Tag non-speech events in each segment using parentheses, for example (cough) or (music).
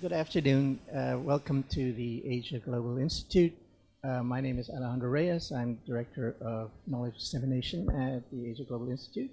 Good afternoon. Uh, welcome to the Asia Global Institute. Uh, my name is Alejandro Reyes. I'm Director of Knowledge Dissemination at the Asia Global Institute.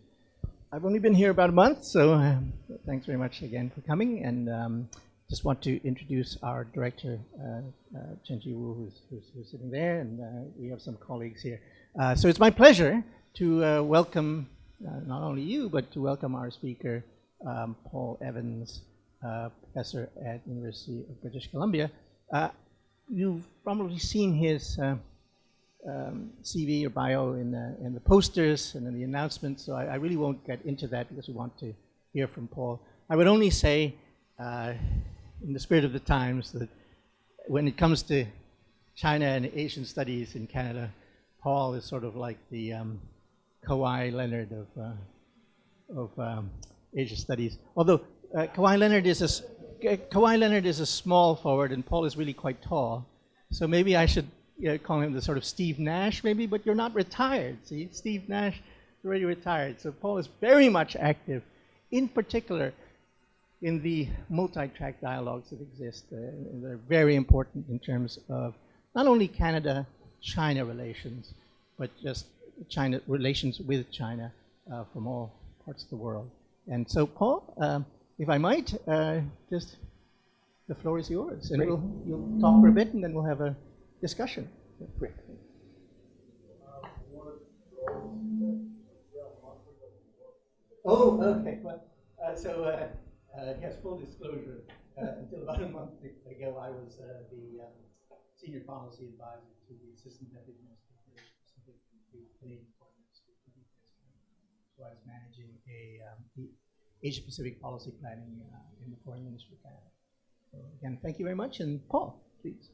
I've only been here about a month, so um, thanks very much again for coming. And um, just want to introduce our director, uh, uh, Chenji Wu, who's, who's, who's, sitting there, and uh, we have some colleagues here. Uh, so it's my pleasure to uh, welcome uh, not only you, but to welcome our speaker, um, Paul Evans, uh, professor at University of British Columbia. Uh, you've probably seen his uh, um, CV or bio in the, in the posters and in the announcements, so I, I, really won't get into that because we want to hear from Paul. I would only say, uh, in the spirit of the times, that when it comes to China and Asian studies in Canada, Paul is sort of like the um, Kawhi Leonard of, uh, of um, Asia studies. Although uh, Kawhi Leonard is a Kawhi Leonard is a small forward, and Paul is really quite tall. So maybe I should you know, call him the sort of Steve Nash, maybe. But you're not retired. See, Steve Nash is already retired. So Paul is very much active, in particular, in the multi-track dialogues that exist. Uh, they're very important in terms of not only Canada-China relations, but just China relations with China uh, from all parts of the world. And so, Paul, um, if I might, uh, just the floor is yours, and we'll you'll talk for a bit, and then we'll have a discussion. Great. Oh, okay. Well, uh, so uh, uh, yes, full disclosure. Uh, until about a month ago, I was uh, the um, senior policy advisor to the assistant deputy minister for the Canadian Foreign Ministry. So I was managing a um, the Asia Pacific policy planning uh, in the Foreign Ministry Canada. So again, thank you very much. And Paul, please.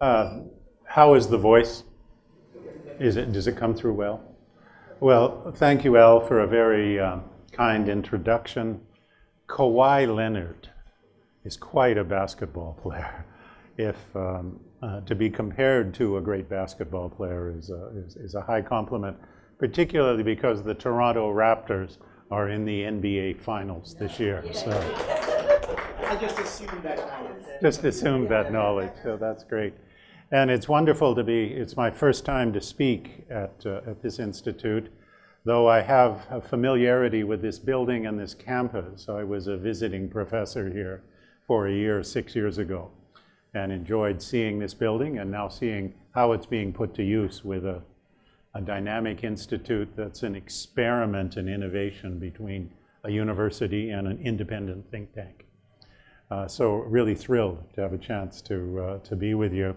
Uh, how is the voice? Is it, does it come through well? Well, thank you, Al, for a very uh, kind introduction. Kawhi Leonard is quite a basketball player. If um, uh, to be compared to a great basketball player is a, is, is a high compliment, particularly because the Toronto Raptors are in the NBA Finals this year. So (laughs) I just assumed that knowledge. Just assumed that knowledge. So that's great. And it's wonderful to be, it's my first time to speak at, uh, at this institute, though I have a familiarity with this building and this campus. I was a visiting professor here for a year, six years ago and enjoyed seeing this building and now seeing how it's being put to use with a, a dynamic institute that's an experiment in innovation between a university and an independent think tank. Uh, so really thrilled to have a chance to, uh, to be with you.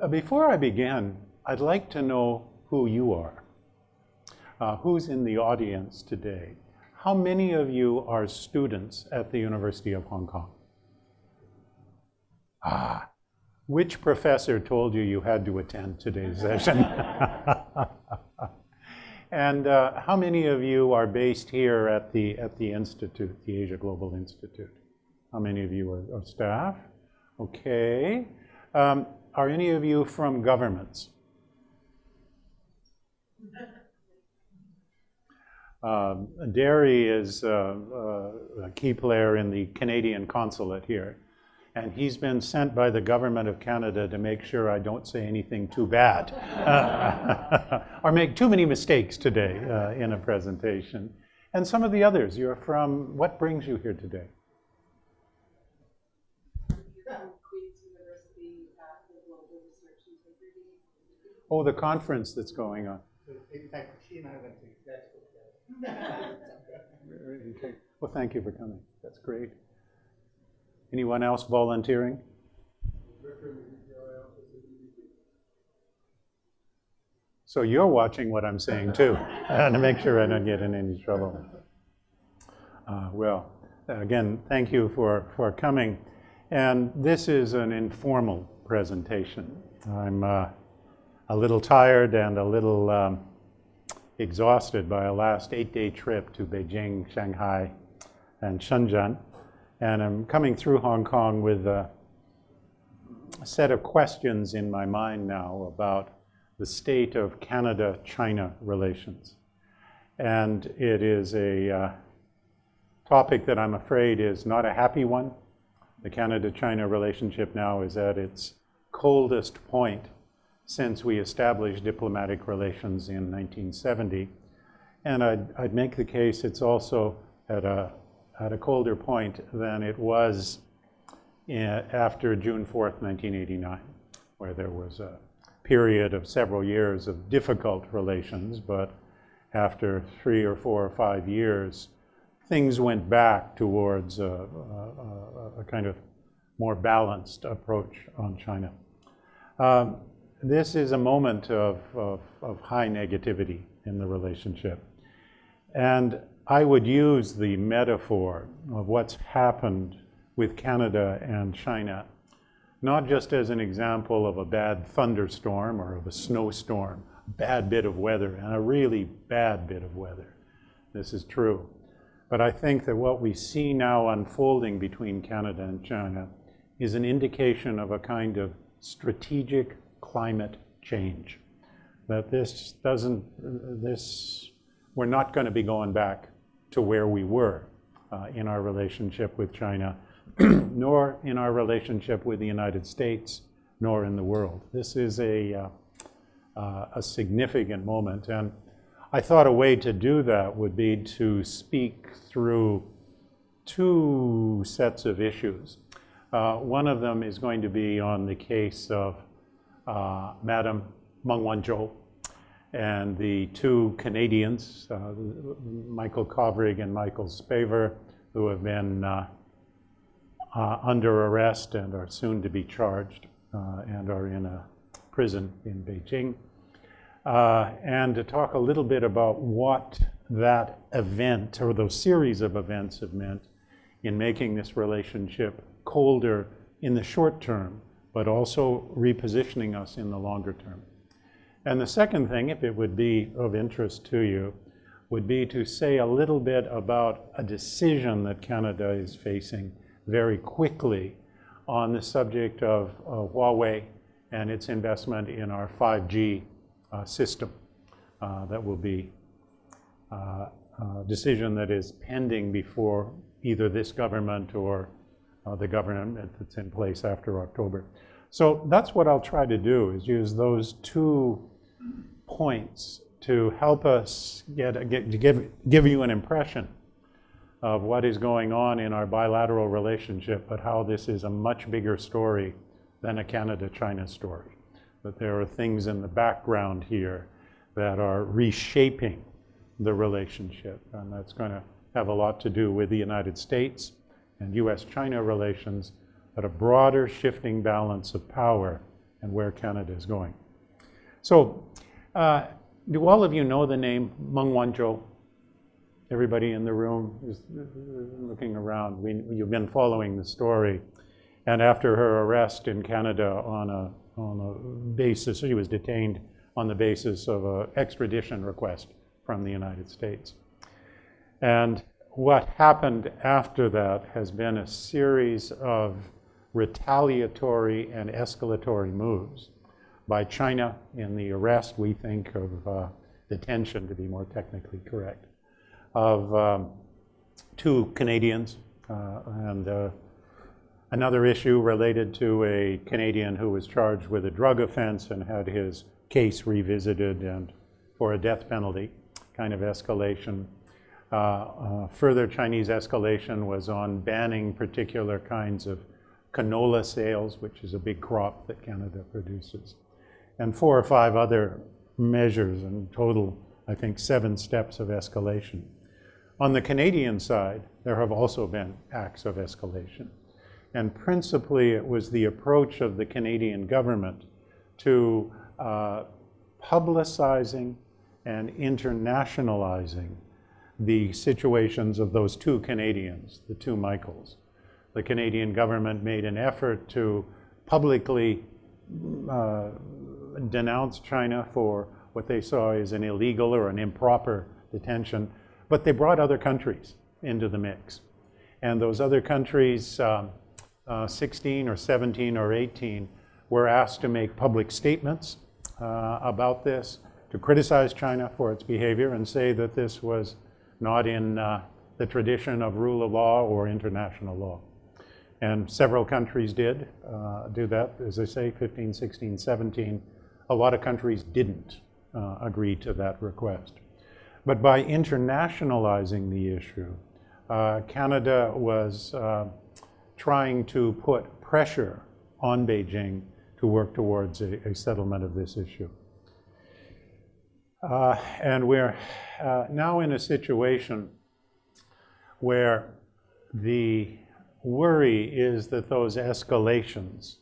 Uh, before I begin, I'd like to know who you are. Uh, who's in the audience today? How many of you are students at the University of Hong Kong? Ah, which professor told you you had to attend today's session? (laughs) and uh, how many of you are based here at the, at the Institute, the Asia Global Institute? How many of you are, are staff? Okay. Um, are any of you from governments? Um, Derry is uh, uh, a key player in the Canadian consulate here and he's been sent by the government of Canada to make sure I don't say anything too bad uh, (laughs) or make too many mistakes today uh, in a presentation. And some of the others, you're from, what brings you here today? Oh, the conference that's going on. In fact, she and I went to (laughs) Well, thank you for coming. That's great. Anyone else volunteering? So you're watching what I'm saying too, (laughs) to make sure I don't get in any trouble. Uh, well, again, thank you for, for coming. And this is an informal presentation. I'm uh, a little tired and a little um, exhausted by a last eight-day trip to Beijing, Shanghai, and Shenzhen. And I'm coming through Hong Kong with a set of questions in my mind now about the state of Canada China relations. And it is a uh, topic that I'm afraid is not a happy one. The Canada China relationship now is at its coldest point since we established diplomatic relations in 1970. And I'd, I'd make the case it's also at a, at a colder point than it was in, after June 4th, 1989, where there was a period of several years of difficult relations, but after three or four or five years, things went back towards a, a, a kind of more balanced approach on China. Um, this is a moment of, of, of, high negativity in the relationship. And I would use the metaphor of what's happened with Canada and China, not just as an example of a bad thunderstorm or of a snowstorm, a bad bit of weather, and a really bad bit of weather. This is true. But I think that what we see now unfolding between Canada and China is an indication of a kind of strategic climate change. That this doesn't, this, we're not going to be going back to where we were uh, in our relationship with China, (clears throat) nor in our relationship with the United States, nor in the world. This is a, uh, uh, a significant moment. And I thought a way to do that would be to speak through two sets of issues. Uh, one of them is going to be on the case of uh, Madam Meng Wanzhou and the two Canadians, uh, Michael Kovrig and Michael Spavor, who have been uh, uh, under arrest and are soon to be charged uh, and are in a prison in Beijing. and to talk a little bit about what that event or those series of events have meant in making this relationship colder in the short term, but also repositioning us in the longer term. And the second thing, if it would be of interest to you, would be to say a little bit about a decision that Canada is facing very quickly on the subject of uh, Huawei and its investment in our 5G uh, system. Uh, that will be uh, a decision that is pending before either this government or uh, the government that's in place after October. So that's what I'll try to do is use those two points to help us get, get to give, give you an impression of what is going on in our bilateral relationship, but how this is a much bigger story than a Canada-China story. That there are things in the background here that are reshaping the relationship, and that's going to have a lot to do with the United States and US-China relations, but a broader shifting balance of power and where Canada is going. So, uh, do all of you know the name Meng Wanzhou? Everybody in the room is looking around. We, you've been following the story. And after her arrest in Canada on a, on a basis, she was detained on the basis of an extradition request from the United States. And what happened after that has been a series of retaliatory and escalatory moves by China in the arrest, we think, of uh, detention, to be more technically correct, of um, two Canadians uh, and uh, another issue related to a Canadian who was charged with a drug offense and had his case revisited and for a death penalty kind of escalation. Uh, uh, further Chinese escalation was on banning particular kinds of canola sales, which is a big crop that Canada produces, and four or five other measures, in total, I think, seven steps of escalation. On the Canadian side, there have also been acts of escalation. And principally, it was the approach of the Canadian government to uh, publicizing and internationalizing the situations of those two Canadians, the two Michaels. The Canadian government made an effort to publicly uh, denounce China for what they saw as an illegal or an improper detention, but they brought other countries into the mix. And those other countries, um, uh, 16 or 17 or 18, were asked to make public statements uh, about this, to criticize China for its behavior and say that this was not in uh, the tradition of rule of law or international law. And several countries did uh, do that, as I say, 15, 16, 17. A lot of countries didn't uh, agree to that request. But by internationalizing the issue, uh, Canada was uh, trying to put pressure on Beijing to work towards a, a settlement of this issue. Uh, and we're uh, now in a situation where the worry is that those escalations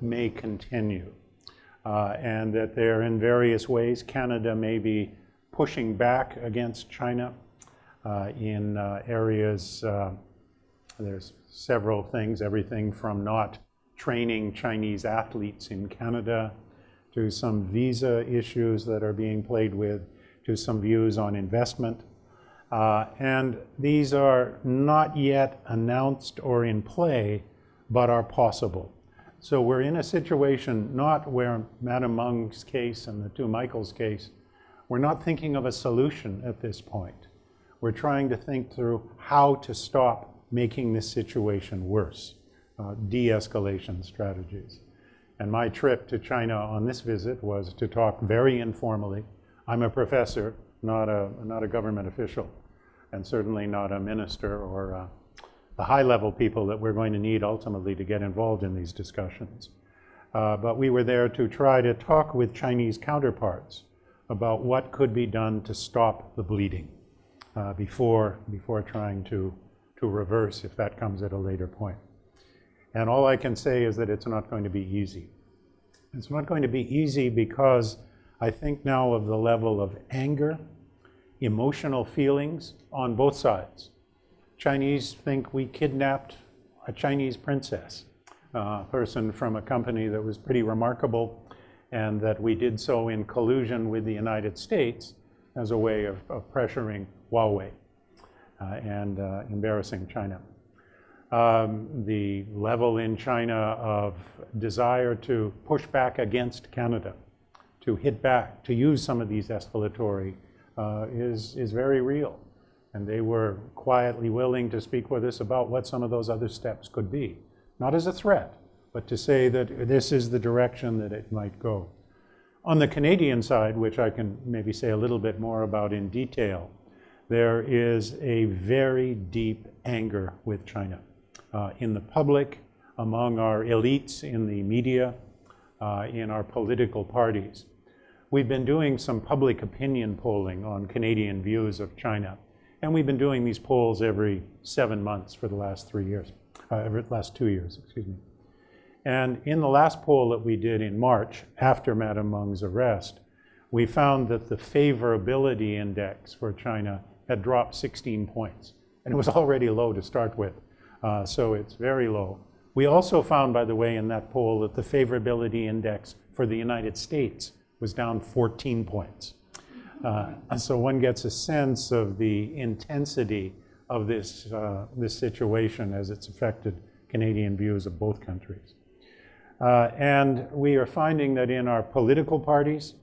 may continue and that they're in various ways. Canada may be pushing back against China uh, in uh, areas. Uh, there's several things, everything from not training Chinese athletes in Canada to some visa issues that are being played with, to some views on investment. Uh, and these are not yet announced or in play, but are possible. So we're in a situation not where Madam Meng's case and the two Michaels case, we're not thinking of a solution at this point. We're trying to think through how to stop making this situation worse, uh, de-escalation strategies. And my trip to China on this visit was to talk very informally. I'm a professor, not a, not a government official, and certainly not a minister or uh, the high level people that we're going to need ultimately to get involved in these discussions. Uh, but we were there to try to talk with Chinese counterparts about what could be done to stop the bleeding uh, before, before trying to, to reverse if that comes at a later point. And all I can say is that it's not going to be easy. It's not going to be easy because I think now of the level of anger, emotional feelings on both sides. Chinese think we kidnapped a Chinese princess, a person from a company that was pretty remarkable, and that we did so in collusion with the United States as a way of, of pressuring Huawei uh, and uh, embarrassing China um, the level in China of desire to push back against Canada, to hit back, to use some of these escalatory, uh, is, is very real. And they were quietly willing to speak with us about what some of those other steps could be. Not as a threat, but to say that this is the direction that it might go. On the Canadian side, which I can maybe say a little bit more about in detail, there is a very deep anger with China uh, in the public, among our elites in the media, uh, in our political parties. We've been doing some public opinion polling on Canadian views of China, and we've been doing these polls every seven months for the last three years, uh, every last two years, excuse me. And in the last poll that we did in March, after Madam Meng's arrest, we found that the favorability index for China had dropped 16 points. And it was (laughs) already low to start with. Uh, so it's very low. We also found, by the way, in that poll that the favorability index for the United States was down 14 points. Uh, so one gets a sense of the intensity of this, uh, this situation as it's affected Canadian views of both countries. Uh, and we are finding that in our political parties,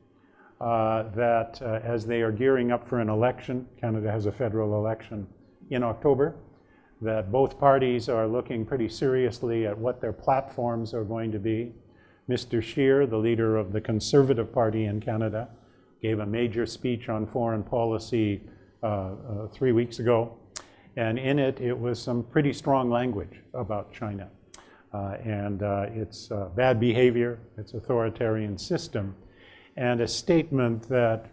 uh, that uh, as they are gearing up for an election, Canada has a federal election in October, that both parties are looking pretty seriously at what their platforms are going to be. Mr. Scheer, the leader of the Conservative Party in Canada, gave a major speech on foreign policy uh, uh, three weeks ago. And in it, it was some pretty strong language about China uh, and uh, its bad behavior, its authoritarian system, and a statement that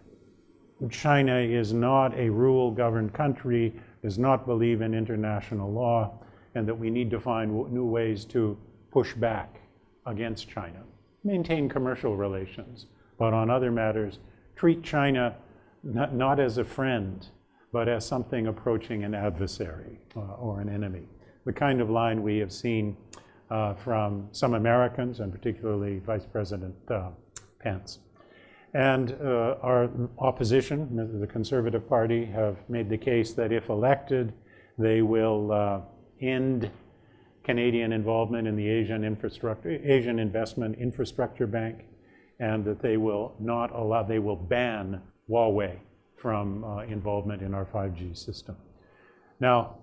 China is not a rule governed country does not believe in international law, and that we need to find new ways to push back against China. Maintain commercial relations, but on other matters, treat China not, not as a friend, but as something approaching an adversary uh, or an enemy. The kind of line we have seen uh, from some Americans, and particularly Vice President uh, Pence. And uh, our opposition, the Conservative Party, have made the case that if elected, they will uh, end Canadian involvement in the Asian infrastructure, Asian Investment Infrastructure Bank, and that they will not allow, they will ban Huawei from uh, involvement in our 5G system. Now,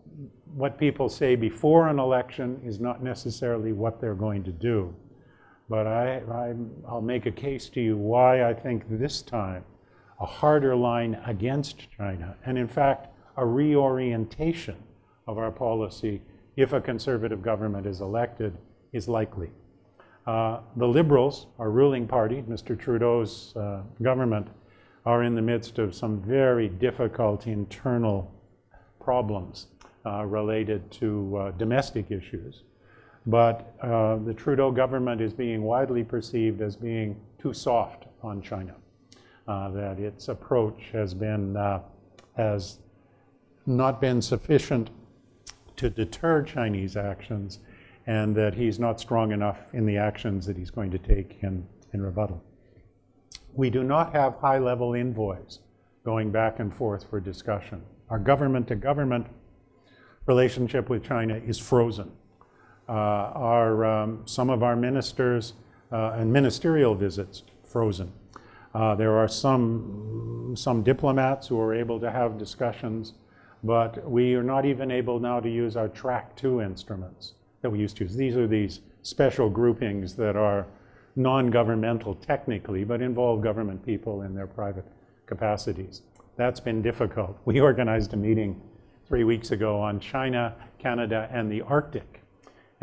what people say before an election is not necessarily what they're going to do. But I, will make a case to you why I think this time a harder line against China, and in fact, a reorientation of our policy if a conservative government is elected, is likely. Uh, the Liberals, our ruling party, Mr. Trudeau's uh, government, are in the midst of some very difficult internal problems uh, related to uh, domestic issues. But uh, the Trudeau government is being widely perceived as being too soft on China, uh, that its approach has been has not been sufficient to deter Chinese actions, and that he's not strong enough in the actions that he's going to take in, in rebuttal. We do not have high-level envoys going back and forth for discussion. Our government-to-government relationship with China is frozen. Uh, our, um, some of our ministers uh, and ministerial visits frozen. Uh, there are some, some diplomats who are able to have discussions, but we are not even able now to use our track two instruments that we used to. These are these special groupings that are non-governmental technically, but involve government people in their private capacities. That's been difficult. We organized a meeting three weeks ago on China, Canada, and the Arctic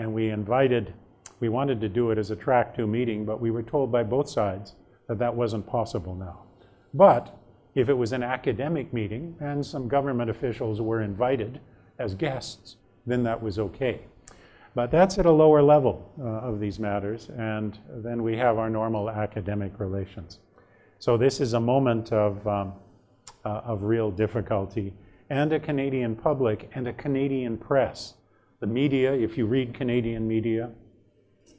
and we invited, we wanted to do it as a track two meeting, but we were told by both sides that that wasn't possible now. But if it was an academic meeting and some government officials were invited as guests, then that was okay. But that's at a lower level uh, of these matters, and then we have our normal academic relations. So this is a moment of, um, uh, of real difficulty, and a Canadian public and a Canadian press the media, if you read Canadian media,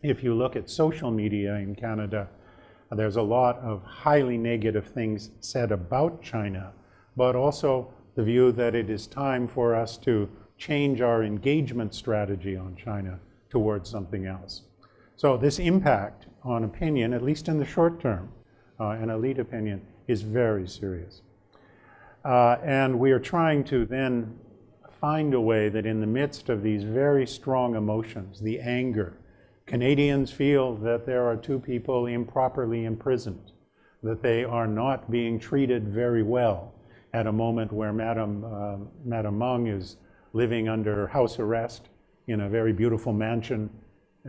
if you look at social media in Canada, there's a lot of highly negative things said about China, but also the view that it is time for us to change our engagement strategy on China towards something else. So this impact on opinion, at least in the short term, uh, and elite opinion, is very serious. Uh, and we are trying to then find a way that in the midst of these very strong emotions, the anger, Canadians feel that there are two people improperly imprisoned, that they are not being treated very well at a moment where Madam, uh, Madam Meng is living under house arrest in a very beautiful mansion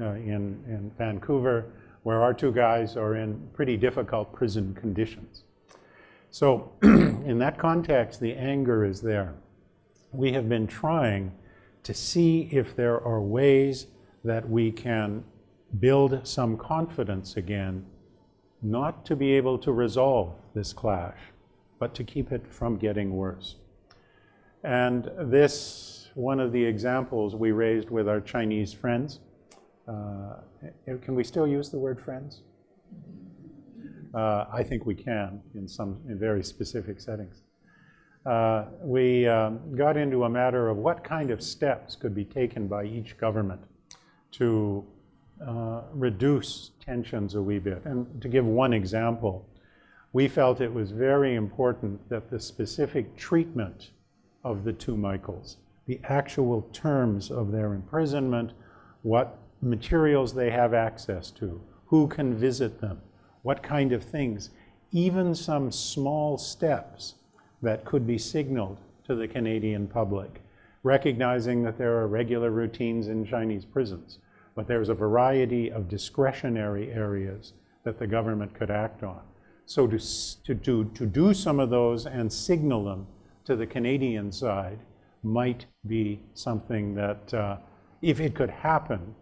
uh, in, in Vancouver, where our two guys are in pretty difficult prison conditions. So (clears throat) in that context, the anger is there we have been trying to see if there are ways that we can build some confidence again, not to be able to resolve this clash, but to keep it from getting worse. And this, one of the examples we raised with our Chinese friends, uh, can we still use the word friends? Uh, I think we can in some in very specific settings uh, we um, got into a matter of what kind of steps could be taken by each government to uh, reduce tensions a wee bit. And to give one example, we felt it was very important that the specific treatment of the two Michaels, the actual terms of their imprisonment, what materials they have access to, who can visit them, what kind of things, even some small steps that could be signaled to the Canadian public, recognizing that there are regular routines in Chinese prisons, but there's a variety of discretionary areas that the government could act on. So to, to, to, to do some of those and signal them to the Canadian side might be something that, uh, if it could happen,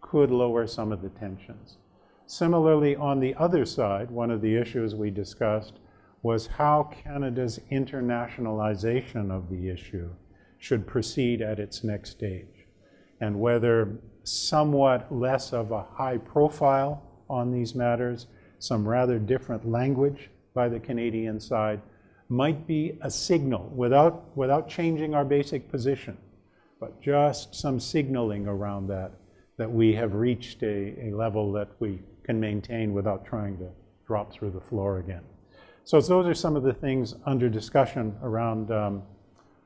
could lower some of the tensions. Similarly, on the other side, one of the issues we discussed was how Canada's internationalization of the issue should proceed at its next stage, and whether somewhat less of a high profile on these matters, some rather different language by the Canadian side, might be a signal without, without changing our basic position, but just some signaling around that, that we have reached a, a level that we can maintain without trying to drop through the floor again. So those are some of the things under discussion around um,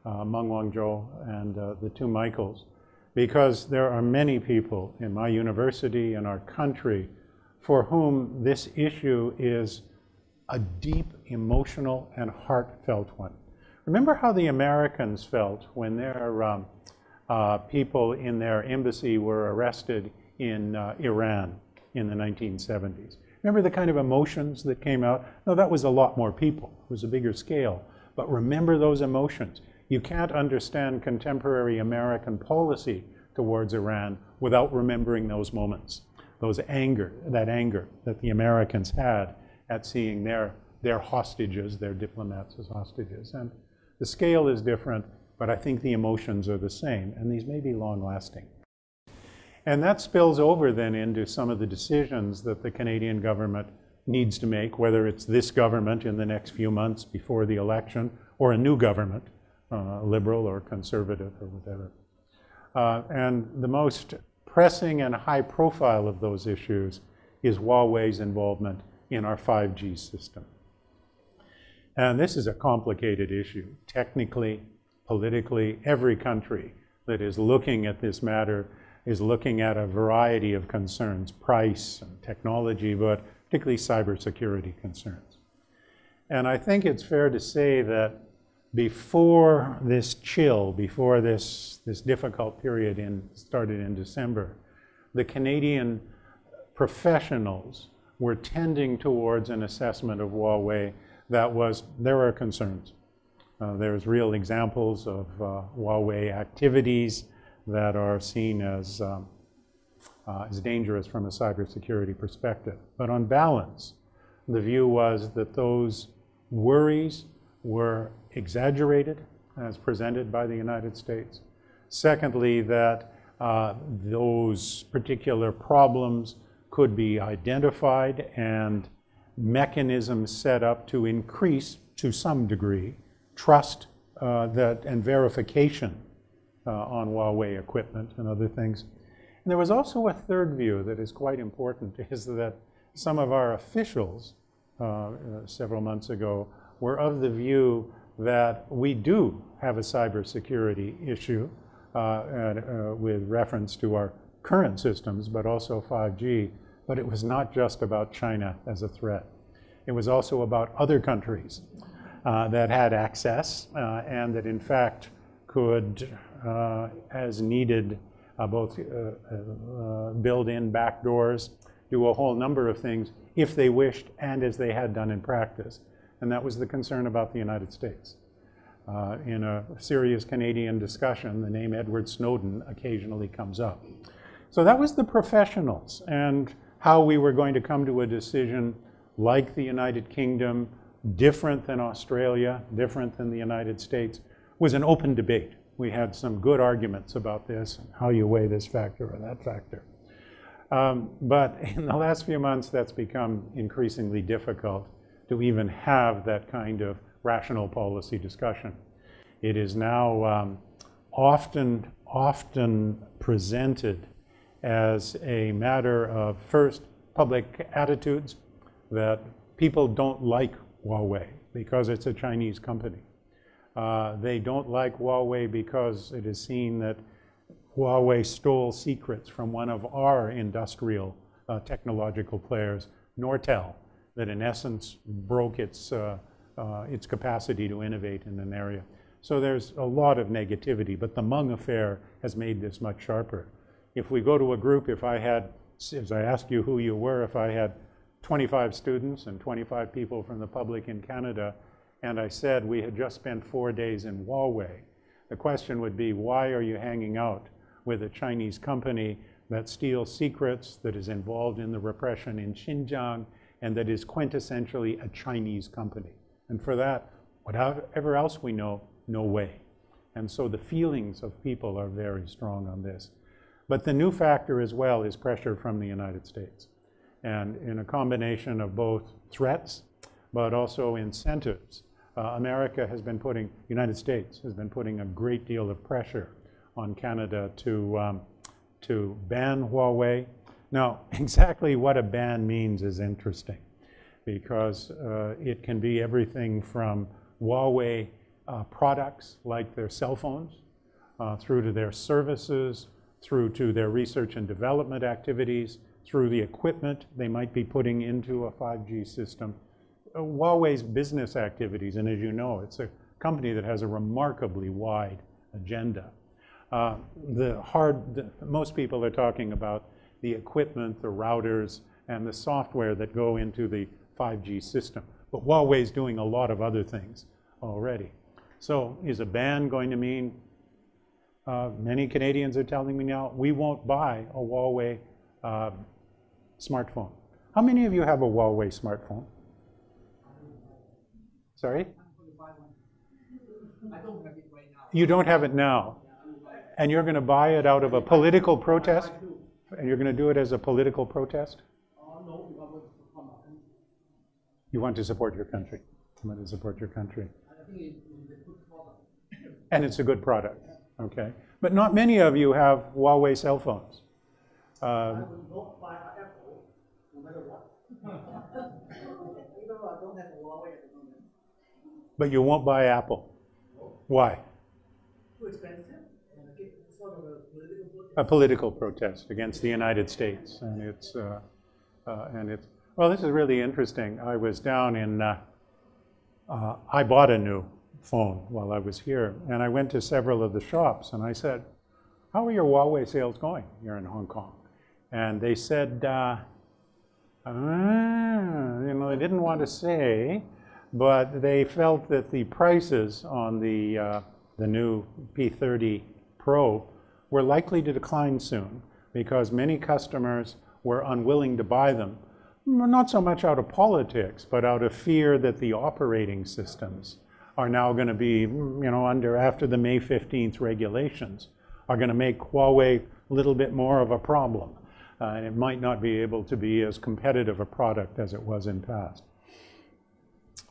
uh, Meng Wanzhou and uh, the two Michaels, because there are many people in my university and our country for whom this issue is a deep emotional and heartfelt one. Remember how the Americans felt when their um, uh, people in their embassy were arrested in uh, Iran in the 1970s. Remember the kind of emotions that came out? No, that was a lot more people. It was a bigger scale. But remember those emotions. You can't understand contemporary American policy towards Iran without remembering those moments, those anger, that anger that the Americans had at seeing their, their hostages, their diplomats as hostages. And the scale is different, but I think the emotions are the same, and these may be long lasting. And that spills over then into some of the decisions that the Canadian government needs to make, whether it's this government in the next few months before the election or a new government, uh, liberal or conservative or whatever. Uh, and the most pressing and high profile of those issues is Huawei's involvement in our 5G system. And this is a complicated issue. Technically, politically, every country that is looking at this matter is looking at a variety of concerns, price and technology, but particularly cybersecurity concerns. And I think it's fair to say that before this chill, before this, this difficult period in, started in December, the Canadian professionals were tending towards an assessment of Huawei that was, there are concerns. Uh, there's real examples of uh, Huawei activities that are seen as, um, uh, as dangerous from a cybersecurity perspective. But on balance, the view was that those worries were exaggerated as presented by the United States. Secondly, that uh, those particular problems could be identified and mechanisms set up to increase, to some degree, trust uh, that and verification uh, on Huawei equipment and other things. And there was also a third view that is quite important, (laughs) is that some of our officials uh, uh several months ago were of the view that we do have a cybersecurity issue uh, and, uh, with reference to our current systems, but also 5G, but it was not just about China as a threat. It was also about other countries uh, that had access uh, and that in fact could, uh, as needed, uh, both build in back doors, do a whole number of things if they wished and as they had done in practice and that was the concern about the United States. Uh, in a serious Canadian discussion, the name Edward Snowden occasionally comes up. So that was the professionals and how we were going to come to a decision like the United Kingdom, different than Australia, different than the United States, was an open debate. We had some good arguments about this and how you weigh this factor or that factor. Um, but (laughs) in the last few months, that's become increasingly difficult to even have that kind of rational policy discussion. It is now um, often, often presented as a matter of first public attitudes that people don't like Huawei because it's a Chinese company. Uh, they don't like Huawei because it is seen that Huawei stole secrets from one of our industrial uh, technological players, Nortel, that in essence broke its, uh, uh, its capacity to innovate in an area. So there's a lot of negativity, but the Meng affair has made this much sharper. If we go to a group, if I had, as I asked you who you were, if I had 25 students and 25 people from the public in Canada, and I said we had just spent four days in Huawei, the question would be, why are you hanging out with a Chinese company that steals secrets, that is involved in the repression in Xinjiang, and that is quintessentially a Chinese company. And for that, whatever else we know, no way. And so the feelings of people are very strong on this. But the new factor as well is pressure from the United States. And in a combination of both threats, but also incentives, uh, America has been putting, United States has been putting a great deal of pressure on Canada to, um, to ban Huawei now, (laughs) exactly what a ban means is interesting because uh, it can be everything from Huawei uh, products like their cell phones, uh, through to their services, through to their research and development activities, through the equipment they might be putting into a 5G system. Uh, Huawei's business activities, and as you know, it's a company that has a remarkably wide agenda. Uh, the hard, the, most people are talking about the equipment, the routers, and the software that go into the 5G system. But Huawei's doing a lot of other things already. So is a ban going to mean, uh, many Canadians are telling me now, we won't buy a Huawei uh, smartphone. How many of you have a Huawei smartphone? Sorry? You don't have it now. And you're going to buy it out of a political protest? And you're going to do it as a political protest? You want to support your country. You want to support your country. And it's a good product. Okay. But not many of you have Huawei cell phones. Uh, but you won't buy Apple. Why? Too expensive. and it's sort of a political A political protest against the United States, and it's uh, uh, and it's well. This is really interesting. I was down in. Uh, uh, I bought a new phone while I was here, and I went to several of the shops, and I said, "How are your Huawei sales going here in Hong Kong?" And they said, uh, ah, you know, they didn't want to say, but they felt that the prices on the uh, the new P30 Pro were likely to decline soon because many customers were unwilling to buy them, not so much out of politics, but out of fear that the operating systems are now going to be, you know, under after the May 15th regulations, are going to make Huawei a little bit more of a problem. Uh, and it might not be able to be as competitive a product as it was in past.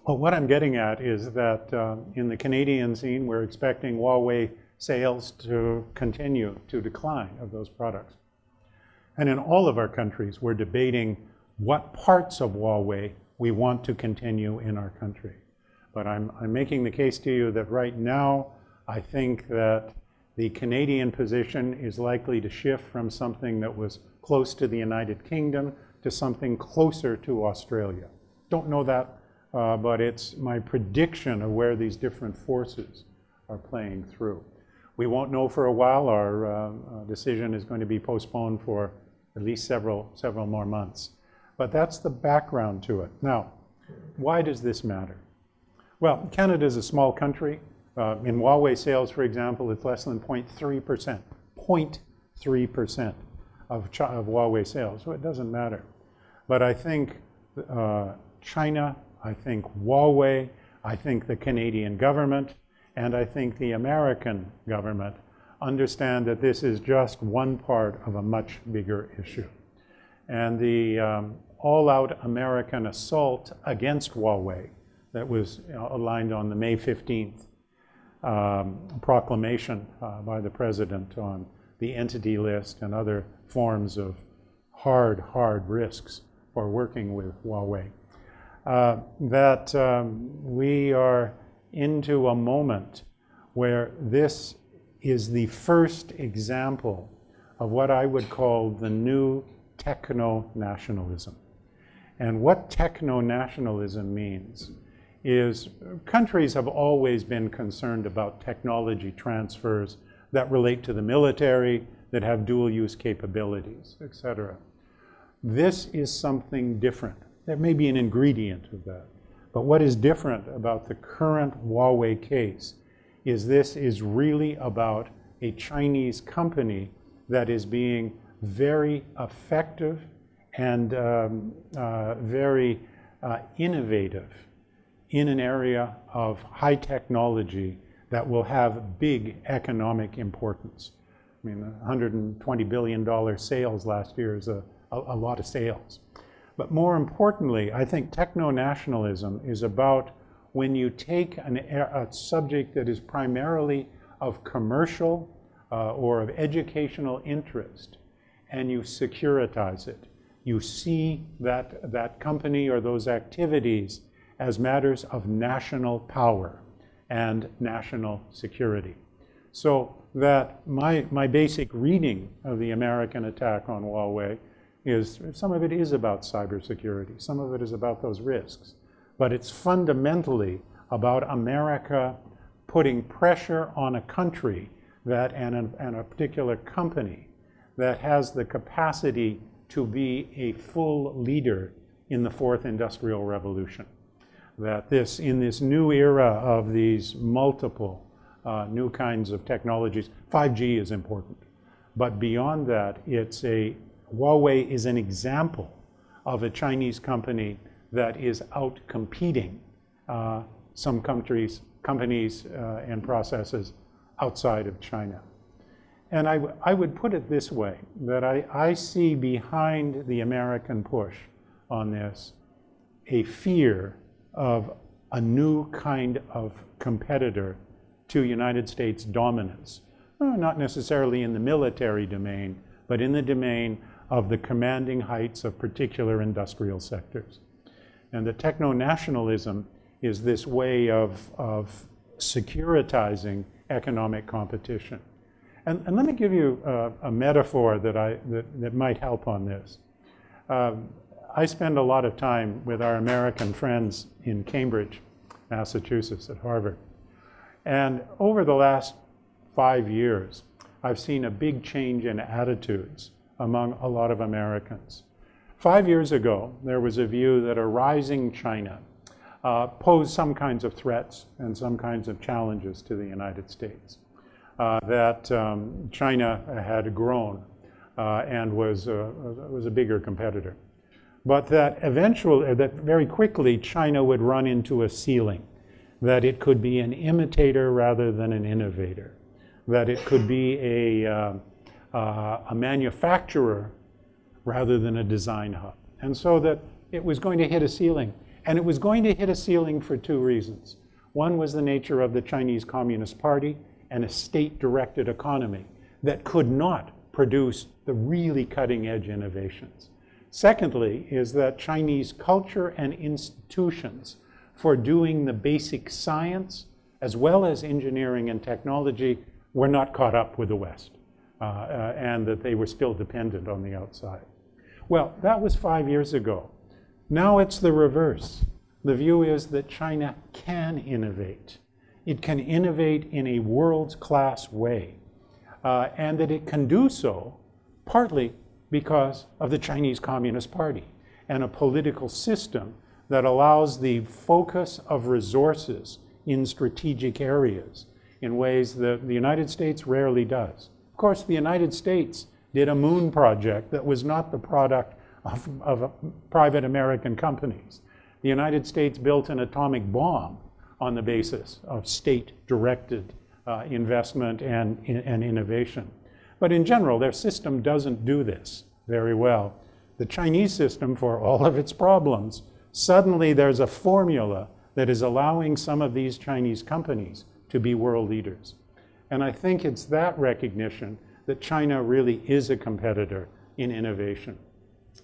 Well, what I'm getting at is that uh, in the Canadian scene, we're expecting Huawei sales to continue to decline of those products. And in all of our countries, we're debating what parts of Huawei we want to continue in our country. But I'm, I'm making the case to you that right now, I think that the Canadian position is likely to shift from something that was close to the United Kingdom to something closer to Australia. Don't know that uh, but it's my prediction of where these different forces are playing through. We won't know for a while. Our uh, uh, decision is going to be postponed for at least several, several more months. But that's the background to it. Now, why does this matter? Well, Canada is a small country. Uh, in Huawei sales, for example, it's less than 0.3%. 0.3% of, of Huawei sales. So it doesn't matter. But I think uh, China I think Huawei, I think the Canadian government, and I think the American government understand that this is just one part of a much bigger issue. And the um, all-out American assault against Huawei that was aligned on the May 15th um, proclamation uh, by the president on the entity list and other forms of hard, hard risks for working with Huawei uh, that um, we are into a moment where this is the first example of what I would call the new techno nationalism. And what techno nationalism means is countries have always been concerned about technology transfers that relate to the military, that have dual use capabilities, etc. This is something different. There may be an ingredient of that. But what is different about the current Huawei case is this is really about a Chinese company that is being very effective and um, uh, very uh, innovative in an area of high technology that will have big economic importance. I mean, $120 billion sales last year is a, a, a lot of sales. But more importantly, I think techno-nationalism is about when you take an, a subject that is primarily of commercial uh, or of educational interest and you securitize it. you see that, that company or those activities as matters of national power and national security. So that my, my basic reading of the American attack on Huawei is some of it is about cybersecurity, some of it is about those risks, but it's fundamentally about America putting pressure on a country that and a, and a particular company that has the capacity to be a full leader in the fourth industrial revolution. That this, in this new era of these multiple uh, new kinds of technologies, 5G is important. But beyond that, it's a, Huawei is an example of a Chinese company that is out competing uh, some countries, companies uh, and processes outside of China. And I, I would put it this way, that I, I see behind the American push on this a fear of a new kind of competitor to United States dominance. Not necessarily in the military domain, but in the domain of the commanding heights of particular industrial sectors. And the techno-nationalism is this way of, of securitizing economic competition. And, and let me give you a, a metaphor that, I, that, that might help on this. Um, I spend a lot of time with our American friends in Cambridge, Massachusetts, at Harvard. And over the last five years, I've seen a big change in attitudes among a lot of Americans. Five years ago, there was a view that a rising China uh, posed some kinds of threats and some kinds of challenges to the United States. Uh, that um, China had grown uh, and was, was a bigger competitor. But that eventually, that very quickly, China would run into a ceiling, that it could be an imitator rather than an innovator, that it could be a, uh, uh, a manufacturer rather than a design hub. And so that it was going to hit a ceiling. And it was going to hit a ceiling for two reasons. One was the nature of the Chinese Communist Party and a state-directed economy that could not produce the really cutting-edge innovations. Secondly, is that Chinese culture and institutions for doing the basic science as well as engineering and technology were not caught up with the West, uh, uh, and that they were still dependent on the outside. Well, that was five years ago. Now it's the reverse. The view is that China can innovate. It can innovate in a world class way, uh, and that it can do so partly because of the Chinese Communist Party and a political system that allows the focus of resources in strategic areas in ways that the United States rarely does. Of course, the United States did a moon project that was not the product of, of private American companies. The United States built an atomic bomb on the basis of state-directed uh, investment and, and innovation. But in general, their system doesn't do this very well. The Chinese system, for all of its problems, suddenly there's a formula that is allowing some of these Chinese companies to be world leaders. And I think it's that recognition that China really is a competitor in innovation.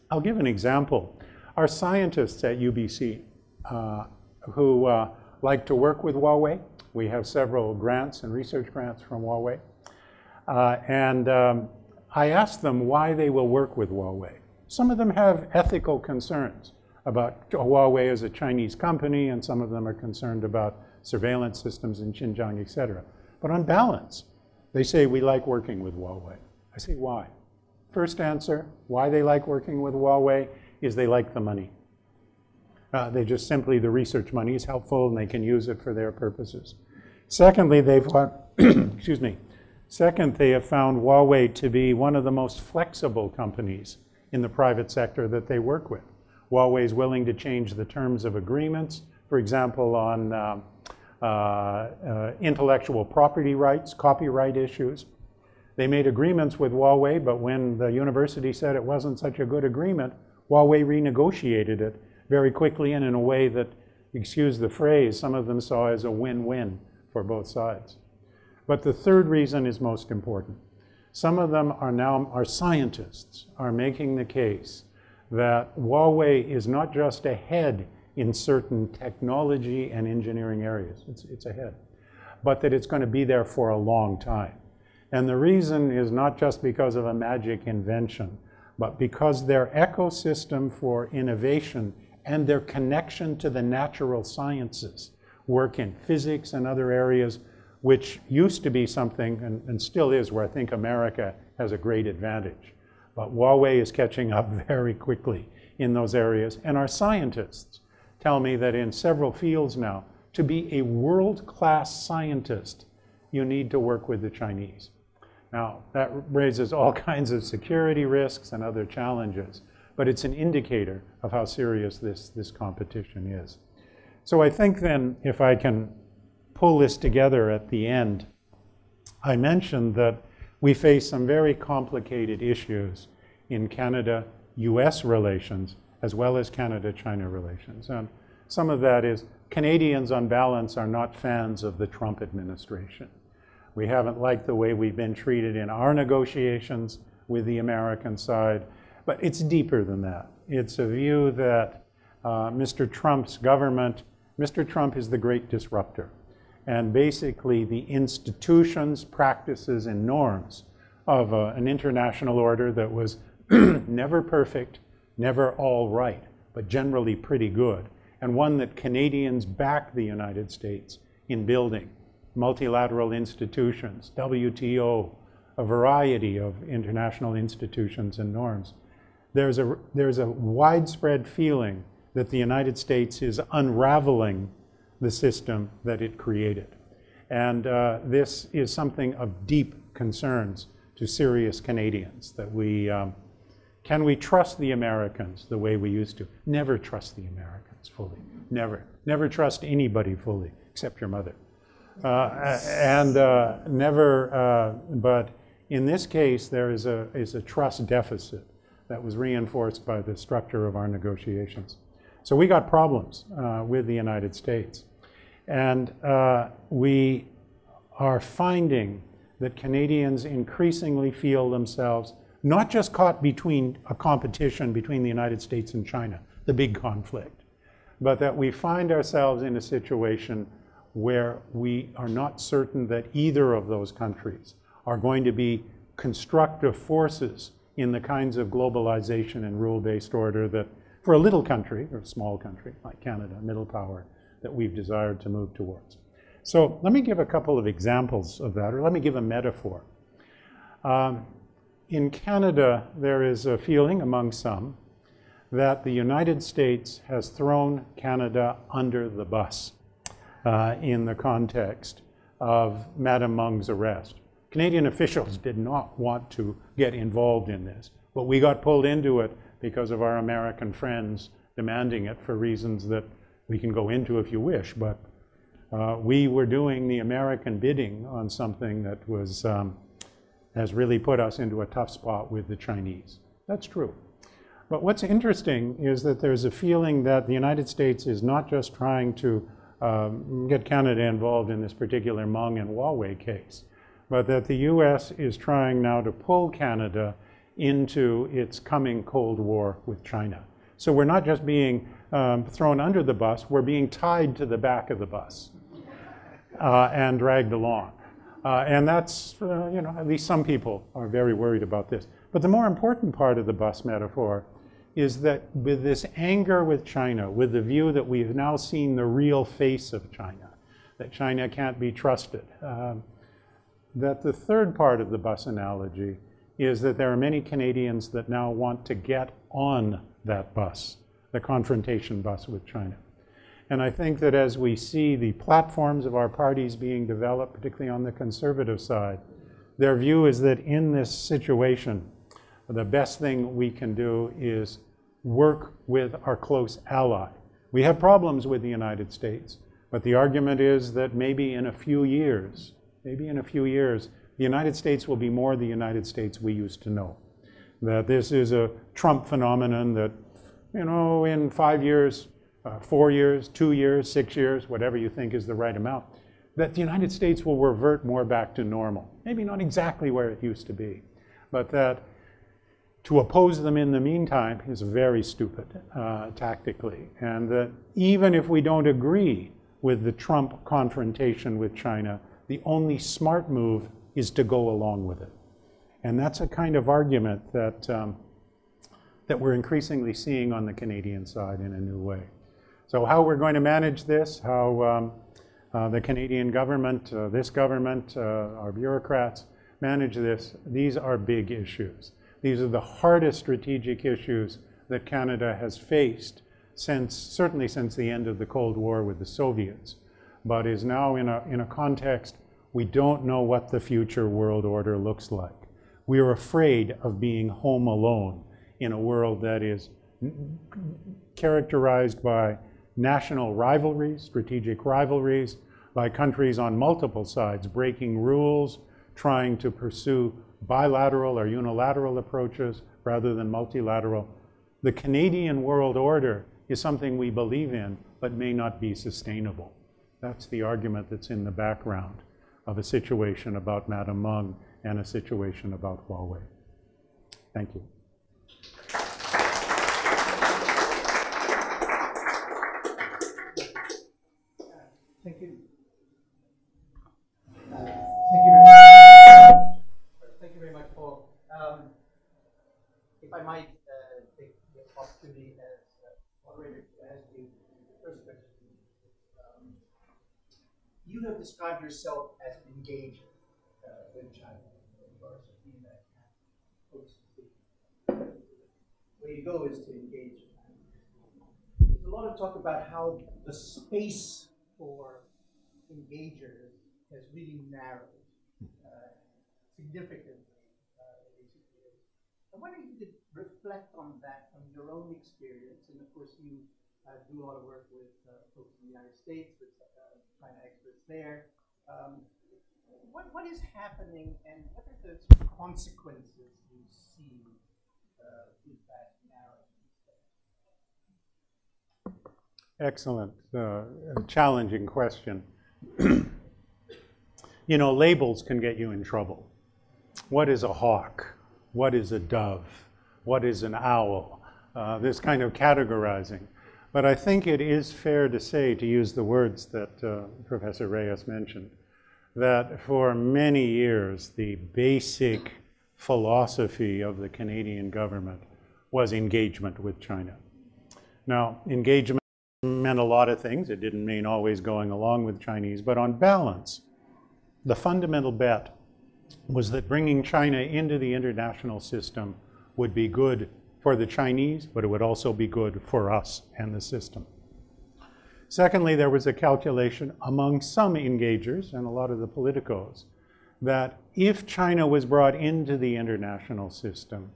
I'll give an example. Our scientists at UBC uh, who uh, like to work with Huawei, we have several grants and research grants from Huawei. Uh, and um, I asked them why they will work with Huawei. Some of them have ethical concerns about Huawei as a Chinese company, and some of them are concerned about surveillance systems in Xinjiang, et cetera. But on balance, they say we like working with Huawei. I say why? First answer, why they like working with Huawei is they like the money. Uh, they just simply, the research money is helpful and they can use it for their purposes. Secondly, they've, got (clears throat) excuse me, second, they have found Huawei to be one of the most flexible companies in the private sector that they work with. Huawei is willing to change the terms of agreements, for example, on uh, uh, uh intellectual property rights, copyright issues. They made agreements with Huawei, but when the university said it wasn't such a good agreement, Huawei renegotiated it very quickly and in a way that, excuse the phrase, some of them saw as a win-win for both sides. But the third reason is most important. Some of them are now, our scientists, are making the case that Huawei is not just ahead in certain technology and engineering areas, it's, it's ahead, but that it's going to be there for a long time. And the reason is not just because of a magic invention, but because their ecosystem for innovation and their connection to the natural sciences work in physics and other areas, which used to be something, and, and still is, where I think America has a great advantage. But Huawei is catching up (laughs) very quickly in those areas. And our scientists tell me that in several fields now, to be a world-class scientist, you need to work with the Chinese. Now, that raises all (laughs) kinds of security risks and other challenges, but it's an indicator of how serious this, this competition is. So I think then, if I can pull this together at the end, I mentioned that we face some very complicated issues in Canada-US relations, as well as Canada-China relations. And some of that is Canadians, on balance, are not fans of the Trump administration. We haven't liked the way we've been treated in our negotiations with the American side, but it's deeper than that. It's a view that uh, Mr. Trump's government, Mr. Trump is the great disruptor. And basically, the institutions, practices, and norms of uh, an international order that was (clears throat) never perfect, never all right, but generally pretty good, and one that Canadians back the United States in building multilateral institutions, WTO, a variety of international institutions and norms. There's a, there's a widespread feeling that the United States is unraveling the system that it created. And uh, this is something of deep concerns to serious Canadians that we, um, can we trust the Americans the way we used to? Never trust the Americans fully. Never. Never trust anybody fully, except your mother. Uh, and uh, never, uh, but in this case, there is a, is a trust deficit that was reinforced by the structure of our negotiations. So we got problems uh, with the United States. And uh, we are finding that Canadians increasingly feel themselves not just caught between a competition between the United States and China, the big conflict, but that we find ourselves in a situation where we are not certain that either of those countries are going to be constructive forces in the kinds of globalization and rule-based order that for a little country, or a small country like Canada, middle power, that we've desired to move towards. So let me give a couple of examples of that, or let me give a metaphor. Um, in Canada, there is a feeling among some that the United States has thrown Canada under the bus uh, in the context of Madame Meng's arrest. Canadian officials did not want to get involved in this, but we got pulled into it because of our American friends demanding it for reasons that we can go into if you wish, but uh, we were doing the American bidding on something that was, um, has really put us into a tough spot with the Chinese. That's true. But what's interesting is that there's a feeling that the United States is not just trying to um, get Canada involved in this particular Meng and Huawei case, but that the US is trying now to pull Canada into its coming Cold War with China. So we're not just being um, thrown under the bus, we're being tied to the back of the bus uh, and dragged along. Uh, and that's, uh, you know, at least some people are very worried about this. But the more important part of the bus metaphor is that with this anger with China, with the view that we've now seen the real face of China, that China can't be trusted, um, that the third part of the bus analogy is that there are many Canadians that now want to get on that bus, the confrontation bus with China. And I think that as we see the platforms of our parties being developed, particularly on the conservative side, their view is that in this situation, the best thing we can do is work with our close ally. We have problems with the United States, but the argument is that maybe in a few years, maybe in a few years, the United States will be more the United States we used to know. That this is a Trump phenomenon that, you know, in five years, uh, four years, two years, six years, whatever you think is the right amount, that the United States will revert more back to normal. Maybe not exactly where it used to be, but that to oppose them in the meantime is very stupid uh, tactically. And that even if we don't agree with the Trump confrontation with China, the only smart move is to go along with it. And that's a kind of argument that, um, that we're increasingly seeing on the Canadian side in a new way. So, how we're going to manage this, how um, uh, the Canadian government, uh, this government, uh, our bureaucrats manage this, these are big issues. These are the hardest strategic issues that Canada has faced since, certainly since the end of the Cold War with the Soviets, but is now in a, in a context we don't know what the future world order looks like. We are afraid of being home alone in a world that is characterized by national rivalries, strategic rivalries, by countries on multiple sides breaking rules, trying to pursue bilateral or unilateral approaches rather than multilateral. The Canadian world order is something we believe in, but may not be sustainable. That's the argument that's in the background of a situation about Madam Meng and a situation about Huawei. Thank you. Thank you. Uh, thank you very much. Thank you very much, Paul. Um, if I might uh, take the opportunity as uh, moderator to ask you the first question. Um, you have described yourself as an engager uh, with China. Where you go is to engage. There's a lot of talk about how the space for engagers has really narrowed uh, significantly uh, in recent years. I wonder if you could reflect on that from your own experience, and of course you uh, do a lot of work with uh, folks in the United States, with China experts there. Um, what, what is happening, and what are the consequences you see uh, with that narrowing? Excellent, uh, challenging question. (clears throat) you know, labels can get you in trouble. What is a hawk? What is a dove? What is an owl? Uh, this kind of categorizing. But I think it is fair to say, to use the words that uh, Professor Reyes mentioned, that for many years the basic philosophy of the Canadian government was engagement with China. Now, engagement meant a lot of things. It didn't mean always going along with Chinese, but on balance, the fundamental bet was that bringing China into the international system would be good for the Chinese, but it would also be good for us and the system. Secondly, there was a calculation among some engagers and a lot of the politicos that if China was brought into the international system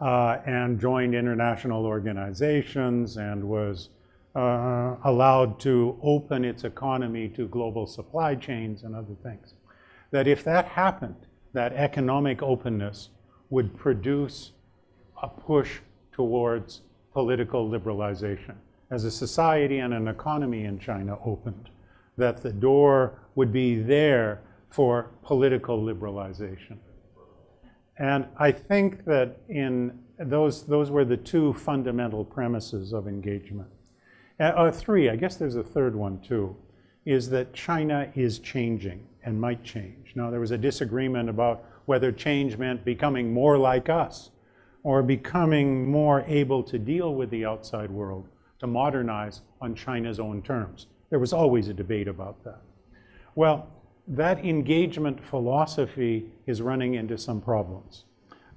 uh, and joined international organizations and was uh, allowed to open its economy to global supply chains and other things. That if that happened, that economic openness would produce a push towards political liberalization. As a society and an economy in China opened, that the door would be there for political liberalization. And I think that in those, those were the two fundamental premises of engagement. Uh, uh, three, I guess there's a third one too, is that China is changing and might change. Now, there was a disagreement about whether change meant becoming more like us or becoming more able to deal with the outside world, to modernize on China's own terms. There was always a debate about that. Well, that engagement philosophy is running into some problems.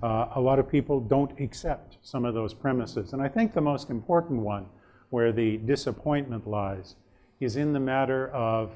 Uh, a lot of people don't accept some of those premises. And I think the most important one where the disappointment lies is in the matter of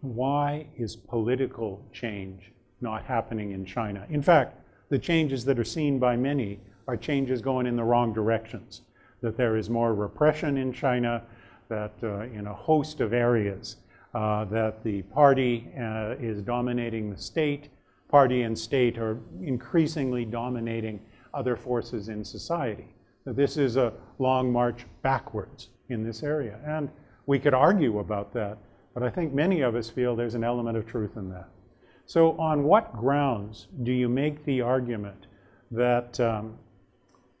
why is political change not happening in China? In fact, the changes that are seen by many are changes going in the wrong directions. That there is more repression in China, that uh, in a host of areas, uh, that the party uh, is dominating the state, party and state are increasingly dominating other forces in society. That this is a long march backwards in this area. And we could argue about that, but I think many of us feel there's an element of truth in that. So, on what grounds do you make the argument that um,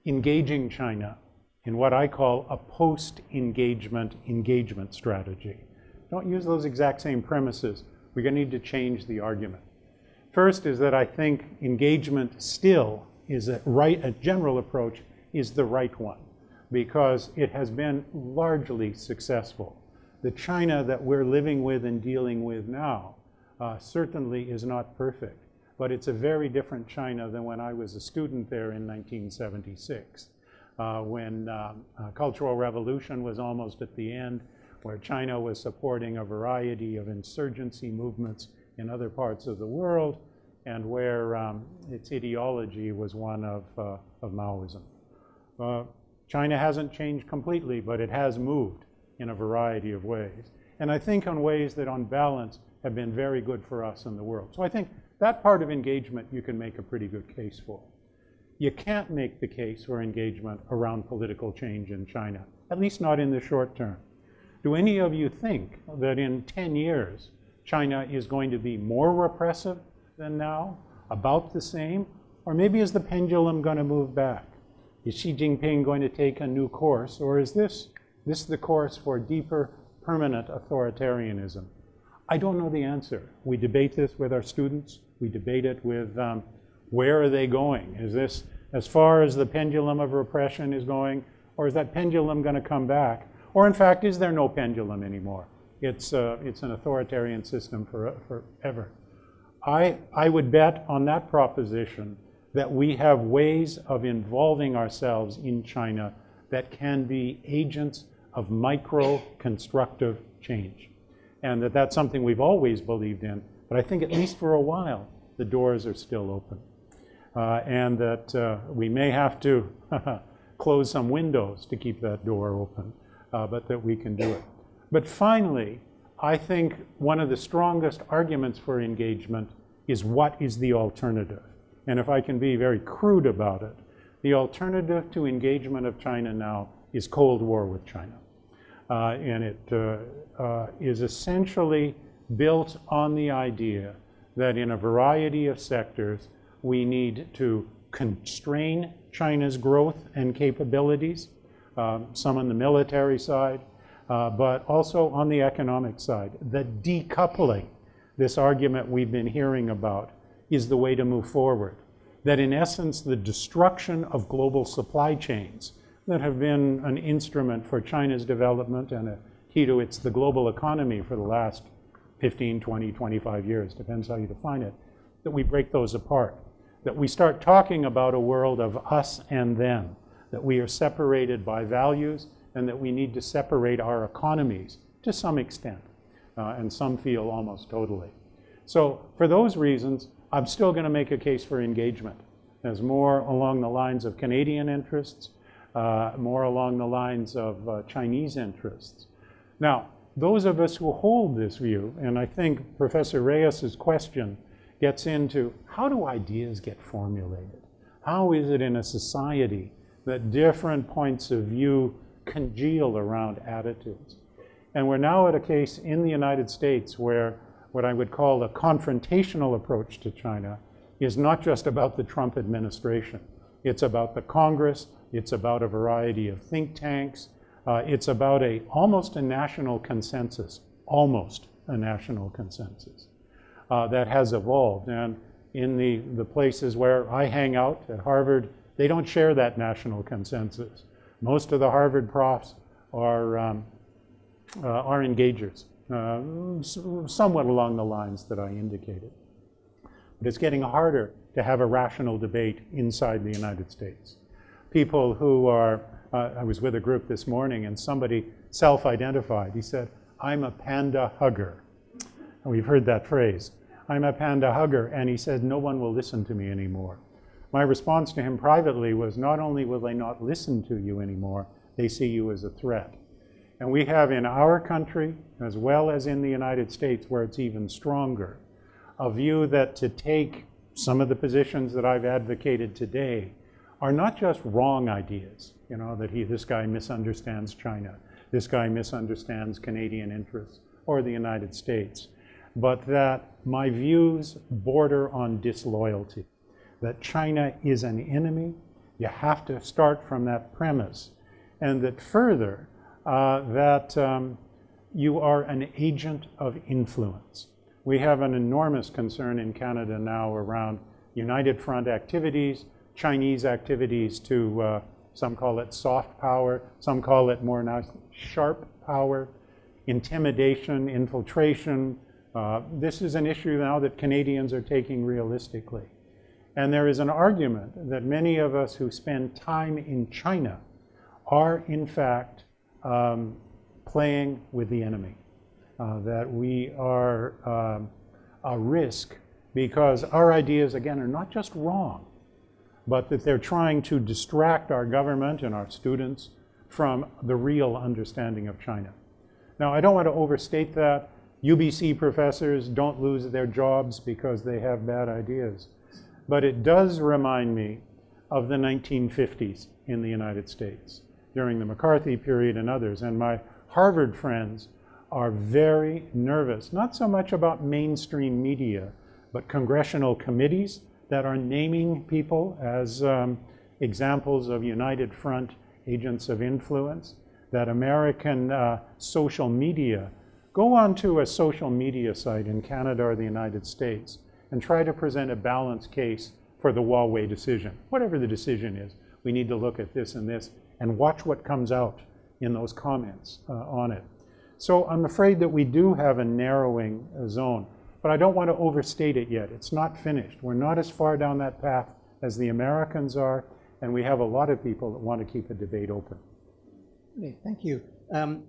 engaging China in what I call a post-engagement engagement strategy. Don't use those exact same premises. We're going to need to change the argument. First is that I think engagement still is a right, a general approach is the right one because it has been largely successful. The China that we're living with and dealing with now uh, certainly is not perfect, but it's a very different China than when I was a student there in 1976, uh, when um, uh, Cultural Revolution was almost at the end, where China was supporting a variety of insurgency movements in other parts of the world, and where um, its ideology was one of, uh, of Maoism. Uh, China hasn't changed completely, but it has moved in a variety of ways. And I think on ways that, on balance, have been very good for us in the world. So I think that part of engagement you can make a pretty good case for. You can't make the case for engagement around political change in China, at least not in the short term. Do any of you think that in 10 years, China is going to be more repressive than now, about the same, or maybe is the pendulum going to move back? Is Xi Jinping going to take a new course, or is this, this the course for deeper, permanent authoritarianism? I don't know the answer. We debate this with our students. We debate it with um, where are they going? Is this as far as the pendulum of repression is going, or is that pendulum going to come back? Or in fact, is there no pendulum anymore? It's, uh, it's an authoritarian system for, forever. I, I would bet on that proposition that we have ways of involving ourselves in China that can be agents of micro constructive change. And that that's something we've always believed in, but I think at least for a while, the doors are still open. Uh, and that uh, we may have to (laughs) close some windows to keep that door open, uh, but that we can do it. But finally, I think one of the strongest arguments for engagement is what is the alternative? And if I can be very crude about it, the alternative to engagement of China now is Cold War with China. Uh, and it uh, uh, is essentially built on the idea that in a variety of sectors, we need to constrain China's growth and capabilities, um, some on the military side, uh, but also on the economic side. The decoupling, this argument we've been hearing about, is the way to move forward. That in essence, the destruction of global supply chains that have been an instrument for China's development and a key to its the global economy for the last 15, 20, 25 years, depends how you define it, that we break those apart. That we start talking about a world of us and them, that we are separated by values, and that we need to separate our economies to some extent, uh, and some feel almost totally. So for those reasons, I'm still going to make a case for engagement as more along the lines of Canadian interests, more along the lines of uh, Chinese interests. Now, those of us who hold this view, and I think Professor Reyes's question gets into how do ideas get formulated? How is it in a society that different points of view congeal around attitudes? And we're now at a case in the United States where what I would call a confrontational approach to China is not just about the Trump administration. It's about the Congress, it's about a variety of think tanks, uh, it's about a almost a national consensus, almost a national consensus uh, that has evolved. And in the, the places where I hang out at Harvard, they don't share that national consensus. Most of the Harvard profs are, um, uh, are engagers uh, somewhat along the lines that I indicated. But it's getting harder to have a rational debate inside the United States. People who are, uh, I was with a group this morning and somebody self identified. He said, I'm a panda hugger. And we've heard that phrase. I'm a panda hugger. And he said, No one will listen to me anymore. My response to him privately was, Not only will they not listen to you anymore, they see you as a threat. And we have in our country, as well as in the United States, where it's even stronger, a view that to take some of the positions that I've advocated today are not just wrong ideas, you know, that he, this guy misunderstands China, this guy misunderstands Canadian interests or the United States, but that my views border on disloyalty. that China is an enemy. You have to start from that premise. And that further, uh, that um, you are an agent of influence. We have an enormous concern in Canada now around United Front activities, Chinese activities to, uh, some call it soft power, some call it more now sharp power, intimidation, infiltration. Uh, this is an issue now that Canadians are taking realistically. And there is an argument that many of us who spend time in China are, in fact, um, playing with the enemy. Uh, that we are um, a risk because our ideas, again, are not just wrong, but that they're trying to distract our government and our students from the real understanding of China. Now, I don't want to overstate that. UBC professors don't lose their jobs because they have bad ideas. But it does remind me of the 1950s in the United States during the McCarthy period and others. And my Harvard friends are very nervous, not so much about mainstream media, but congressional committees that are naming people as um, examples of United Front agents of influence, that American uh, social media, go onto a social media site in Canada or the United States and try to present a balanced case for the Huawei decision. Whatever the decision is, we need to look at this and this and watch what comes out in those comments uh, on it. So I'm afraid that we do have a narrowing uh, zone, but I don't want to overstate it yet. It's not finished. We're not as far down that path as the Americans are, and we have a lot of people that want to keep the debate open. Okay, thank you. Um,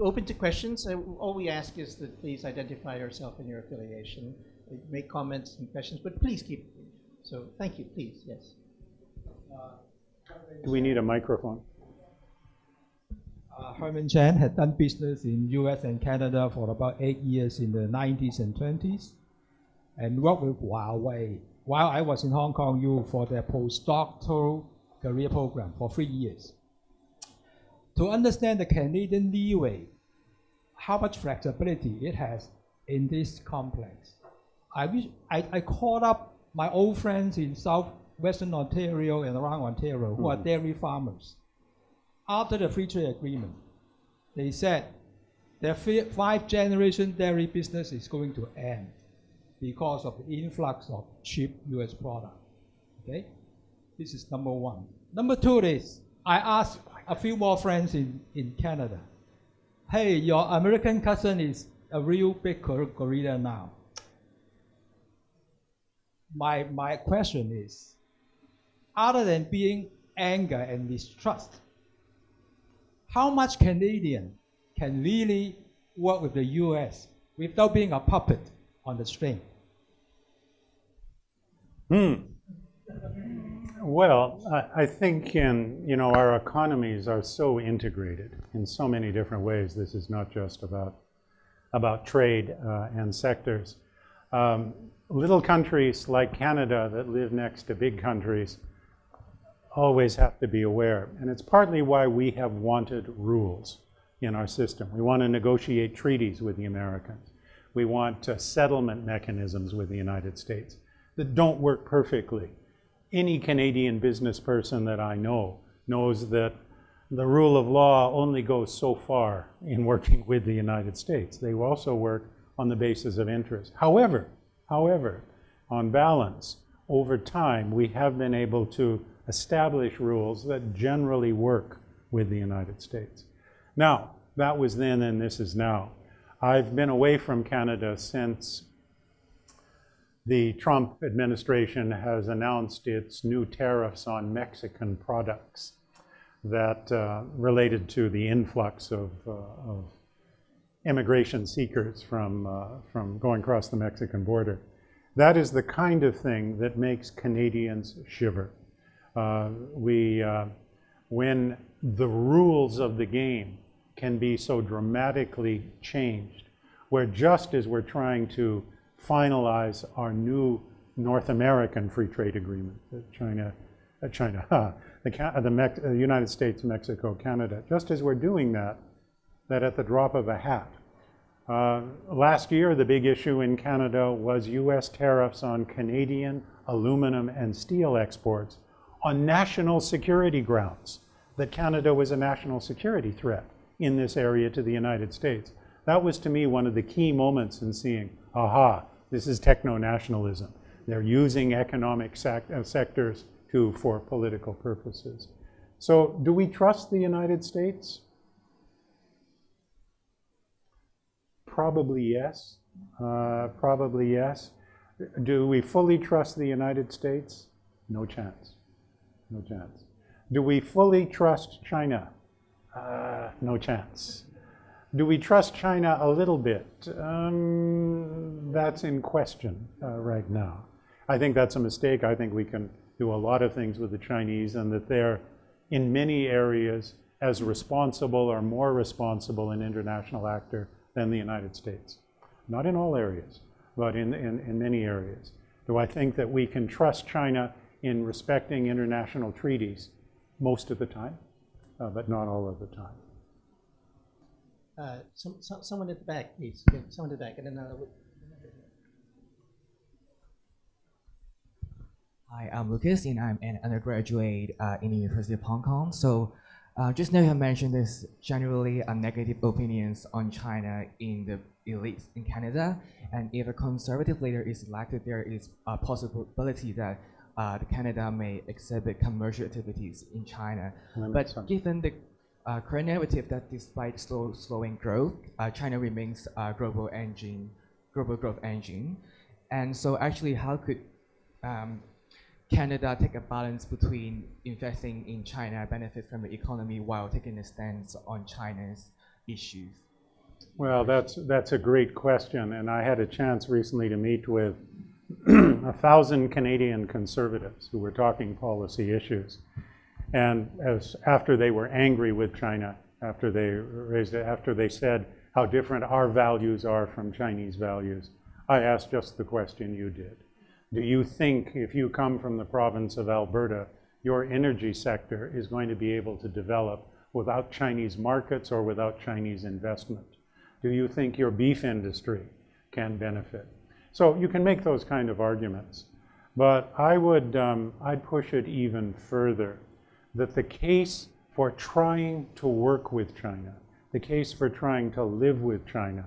open to questions. Uh, all we ask is that please identify yourself and your affiliation, uh, make comments and questions, but please keep. So thank you, please, yes. Do we need a microphone? Uh, Herman Chan had done business in US and Canada for about eight years in the 90s and 20s and worked with Huawei. While I was in Hong Kong U for their postdoctoral career program for three years. To understand the Canadian leeway, how much flexibility it has in this complex, I, wish, I, I called up my old friends in southwestern Ontario and around Ontario who are dairy farmers after the free trade agreement, they said their five generation dairy business is going to end because of the influx of cheap US product. Okay? This is number one. Number two is I asked a few more friends in, in Canada, hey, your American cousin is a real big gorilla now. My, my question is, other than being anger and mistrust, how much Canadian can really work with the US without being a puppet on the string? Hmm. Well, I, I think in, you know, our economies are so integrated in so many different ways. This is not just about, about trade uh, and sectors. Um, little countries like Canada that live next to big countries always have to be aware. And it's partly why we have wanted rules in our system. We want to negotiate treaties with the Americans. We want uh, settlement mechanisms with the United States that don't work perfectly. Any Canadian business person that I know knows that the rule of law only goes so far in working with the United States. They also work on the basis of interest. However, however, on balance, over time, we have been able to establish rules that generally work with the United States. Now, that was then and this is now. I've been away from Canada since the Trump administration has announced its new tariffs on Mexican products that uh, related to the influx of, uh, of immigration seekers from, uh, from going across the Mexican border. That is the kind of thing that makes Canadians shiver. Uh, we, uh, when the rules of the game can be so dramatically changed, where just as we're trying to finalize our new North American free trade agreement, China, uh, China, (laughs) the, the, Mex United States, Mexico, Canada, just as we're doing that, that at the drop of a hat, Uh, last year, the big issue in Canada was US tariffs on Canadian aluminum and steel exports on national security grounds, that Canada was a national security threat in this area to the United States. That was to me one of the key moments in seeing, aha, this is techno-nationalism. They're using economic uh, sectors to, for political purposes. So do we trust the United States? Probably yes. Uh, probably yes. Do we fully trust the United States? No chance. No chance. Do we fully trust China? Uh, no chance. Do we trust China a little bit? Um, that's in question uh, right now. I think that's a mistake. I think we can do a lot of things with the Chinese and that they're in many areas as responsible or more responsible an international actor than the United States. Not in all areas, but in, in, in many areas. Do I think that we can trust China in respecting international treaties most of the time, uh, but not all of the time? Uh, some, some, someone at the back, please. Yeah, someone at the back, and then uh, Hi, I'm Lucas, and I'm an undergraduate uh, in the University of Hong Kong. So, uh, just now you mentioned there's generally a negative opinions on China in the elites in Canada, and if a conservative leader is elected, there is a possibility that uh, the Canada may exhibit commercial activities in China. But some. given the uh, current narrative that despite slow, slowing growth, uh, China remains a global engine, global growth engine, and so actually, how could um, Canada take a balance between investing in China, benefit from the economy, while taking a stance on China's issues? Well, that's, that's a great question, and I had a chance recently to meet with a thousand Canadian conservatives who were talking policy issues. And as, after they were angry with China, after they raised it, after they said how different our values are from Chinese values, I asked just the question you did. Do you think if you come from the province of Alberta, your energy sector is going to be able to develop without Chinese markets or without Chinese investment? Do you think your beef industry can benefit? So you can make those kind of arguments. But I would, um, I'd push it even further that the case for trying to work with China, the case for trying to live with China,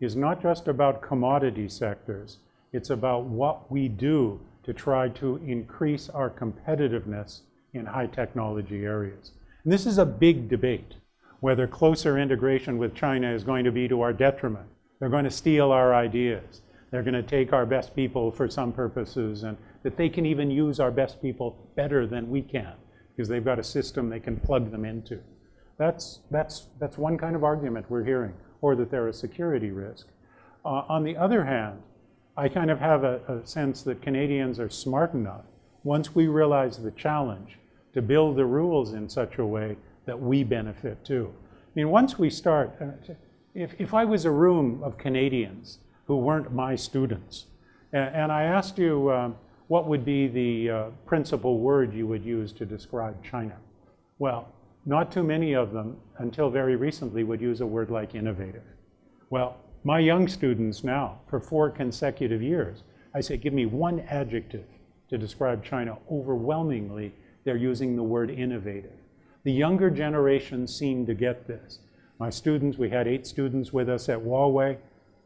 is not just about commodity sectors, it's about what we do to try to increase our competitiveness in high technology areas. And this is a big debate, whether closer integration with China is going to be to our detriment. They're going to steal our ideas. They're going to take our best people for some purposes, and that they can even use our best people better than we can, because they've got a system they can plug them into. That's, that's, that's one kind of argument we're hearing, or that they're a security risk. Uh, on the other hand, I kind of have a, a sense that Canadians are smart enough, once we realize the challenge, to build the rules in such a way that we benefit too. I mean, once we start, uh, if, if I was a room of Canadians who weren't my students, and, and I asked you um, what would be the uh, principal word you would use to describe China, well, not too many of them, until very recently, would use a word like innovative. Well, my young students now, for four consecutive years, I say, give me one adjective to describe China. Overwhelmingly, they're using the word innovative. The younger generation seem to get this. My students, we had eight students with us at Huawei,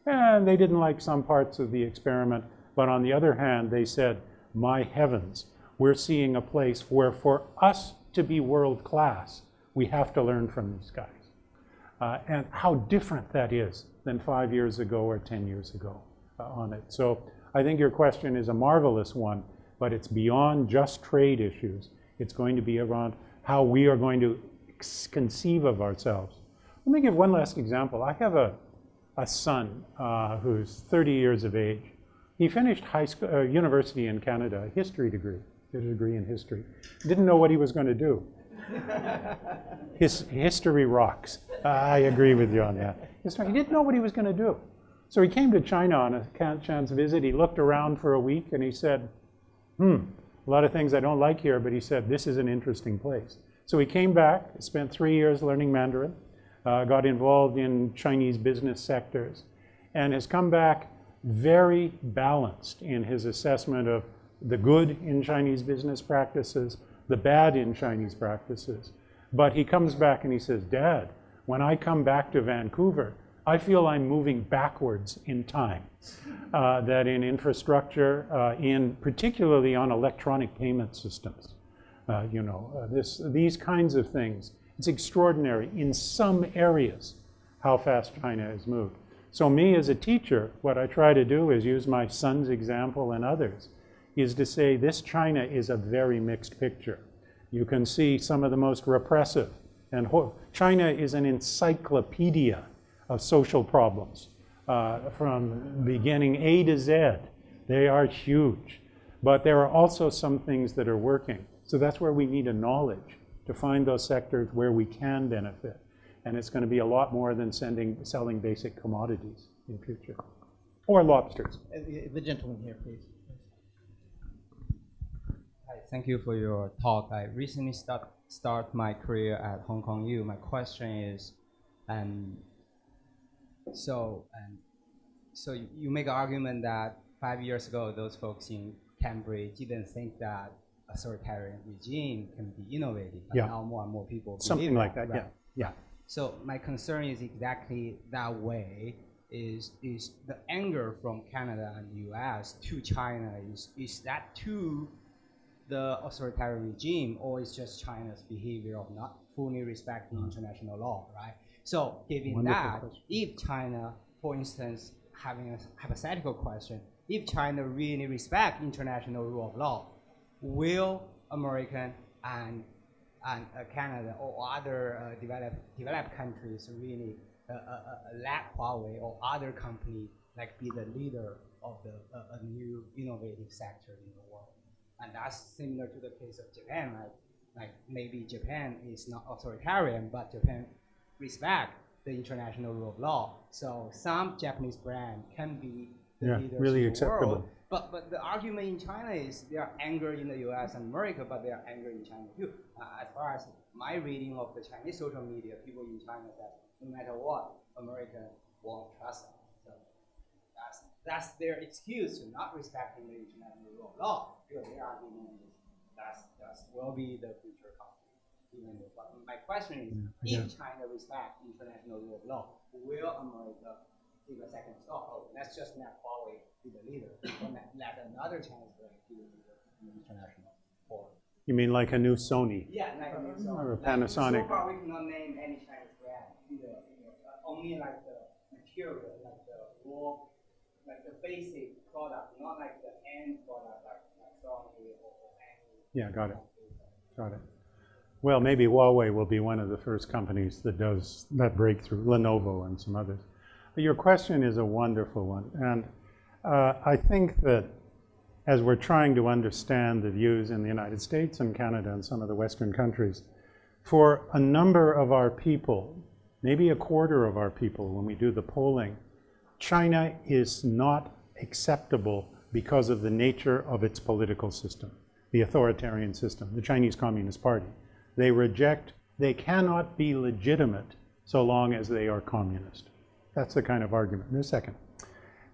and they didn't like some parts of the experiment, but on the other hand, they said, my heavens, we're seeing a place where for us to be world class, we have to learn from these guys. Uh, and how different that is than five years ago or 10 years ago uh, on it. So I think your question is a marvelous one, but it's beyond just trade issues. It's going to be around how we are going to conceive of ourselves. Let me give one last example. I have a, a son uh, who's 30 years of age. He finished high school, uh, university in Canada, a history degree, did a degree in history. Didn't know what he was going to do. (laughs) His history rocks. I agree with you on that. He didn't know what he was going to do. So he came to China on a chance visit. He looked around for a week and he said, hmm, a lot of things I don't like here, but he said, this is an interesting place. So he came back, spent three years learning Mandarin, uh, got involved in Chinese business sectors, and has come back very balanced in his assessment of the good in Chinese business practices, the bad in Chinese practices. But he comes back and he says, Dad, when I come back to Vancouver, I feel I'm moving backwards in time. Uh, that in infrastructure, uh, in particularly on electronic payment systems, uh, you know, uh, this, these kinds of things. It's extraordinary in some areas how fast China has moved. So me as a teacher, what I try to do is use my son's example and others, is to say this China is a very mixed picture. You can see some of the most repressive, and China is an encyclopedia of social problems uh, from beginning A to Z. They are huge. But there are also some things that are working. So that's where we need a knowledge to find those sectors where we can benefit. And it's going to be a lot more than sending, selling basic commodities in future. Or lobsters. Uh, the- The gentleman here, please. Hi, thank you for your talk. I recently start start my career at Hong Kong U. My question is, um, so um, so you- you make an argument that five years ago, those folks in Cambridge didn't think that authoritarian regime can be innovative. But Yeah. now more and more people believe Something like that, yeah, right? yeah. So my concern is exactly that way. Is is the anger from Canada and U.S. to China? Is is that to the authoritarian regime, or is just China's behavior of not fully respecting mm-hmm. international law, right? So given Wonderful that, question. if China, for instance, having a hypothetical question, if China really respect international rule of law, will American and and uh, Canada or other uh, developed developed countries really uh, let Huawei or other company like be the leader of the uh, a new innovative sector in the world? And that's similar to the case of Japan, like like maybe Japan is not authoritarian, but Japan respect the international rule of law. So some Japanese brand can be the Yeah, leaders really the world. But but the argument in China is there are anger in the U.S. and America, but there are anger in China too. Uh, as far as my reading of the Chinese social media, people in China that no matter what, America won't trust us. So that's that's their excuse to not respecting the international rule of law. Because their argument is that's that's will be the future conflict. Even though, but my question is, Yeah. if China respect international rule of law, will America take a second? Oh, let's just let Huawei be the leader, let, let another Chinese brand be the leader in the international forum. You mean like a new Sony? Yeah, like a new Or a Panasonic. So far, we cannot name any Chinese brand. Either, you know, uh, only like the material, like the raw, like the basic product, not like the end product, like, like Sony or, or any. Yeah, got it. Got it. Well, maybe Huawei will be one of the first companies that does that breakthrough, Lenovo and some others. Your question is a wonderful one. And uh, I think that as we're trying to understand the views in the United States and Canada and some of the Western countries, for a number of our people, maybe a quarter of our people when we do the polling, China is not acceptable because of the nature of its political system, the authoritarian system, the Chinese Communist Party. They reject, they cannot be legitimate so long as they are communist. That's the kind of argument. In a second.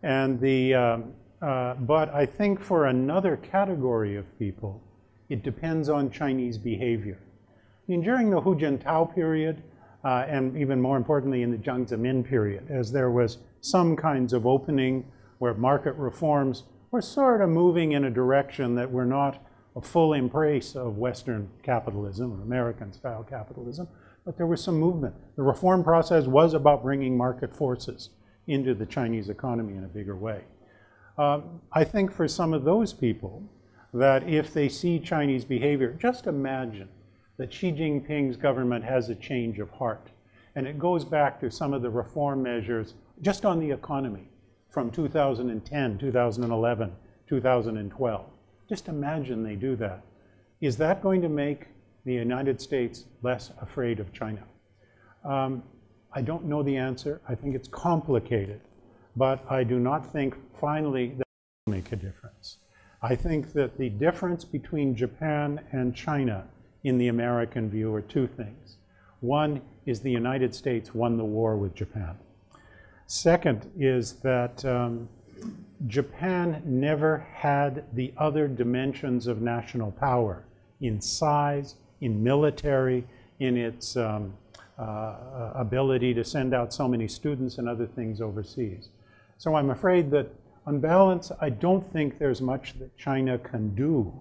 And the, um, uh, but I think for another category of people, it depends on Chinese behavior. I mean, during the Hu Jintao period, uh, and even more importantly in the Jiang Zemin period, as there was some kinds of opening where market reforms were sort of moving in a direction that were not a full embrace of Western capitalism or American style capitalism, but there was some movement. The reform process was about bringing market forces into the Chinese economy in a bigger way. Um, I think for some of those people, that if they see Chinese behavior, just imagine that Xi Jinping's government has a change of heart. And it goes back to some of the reform measures just on the economy from 2010, 2011, 2012. Just imagine they do that. Is that going to make the United States less afraid of China? Um, I don't know the answer. I think it's complicated. But I do not think finally that will make a difference. I think that the difference between Japan and China in the American view are two things. One is the United States won the war with Japan. Second is that um, Japan never had the other dimensions of national power in size, in military, in its um, uh, ability to send out so many students and other things overseas. So I'm afraid that on balance, I don't think there's much that China can do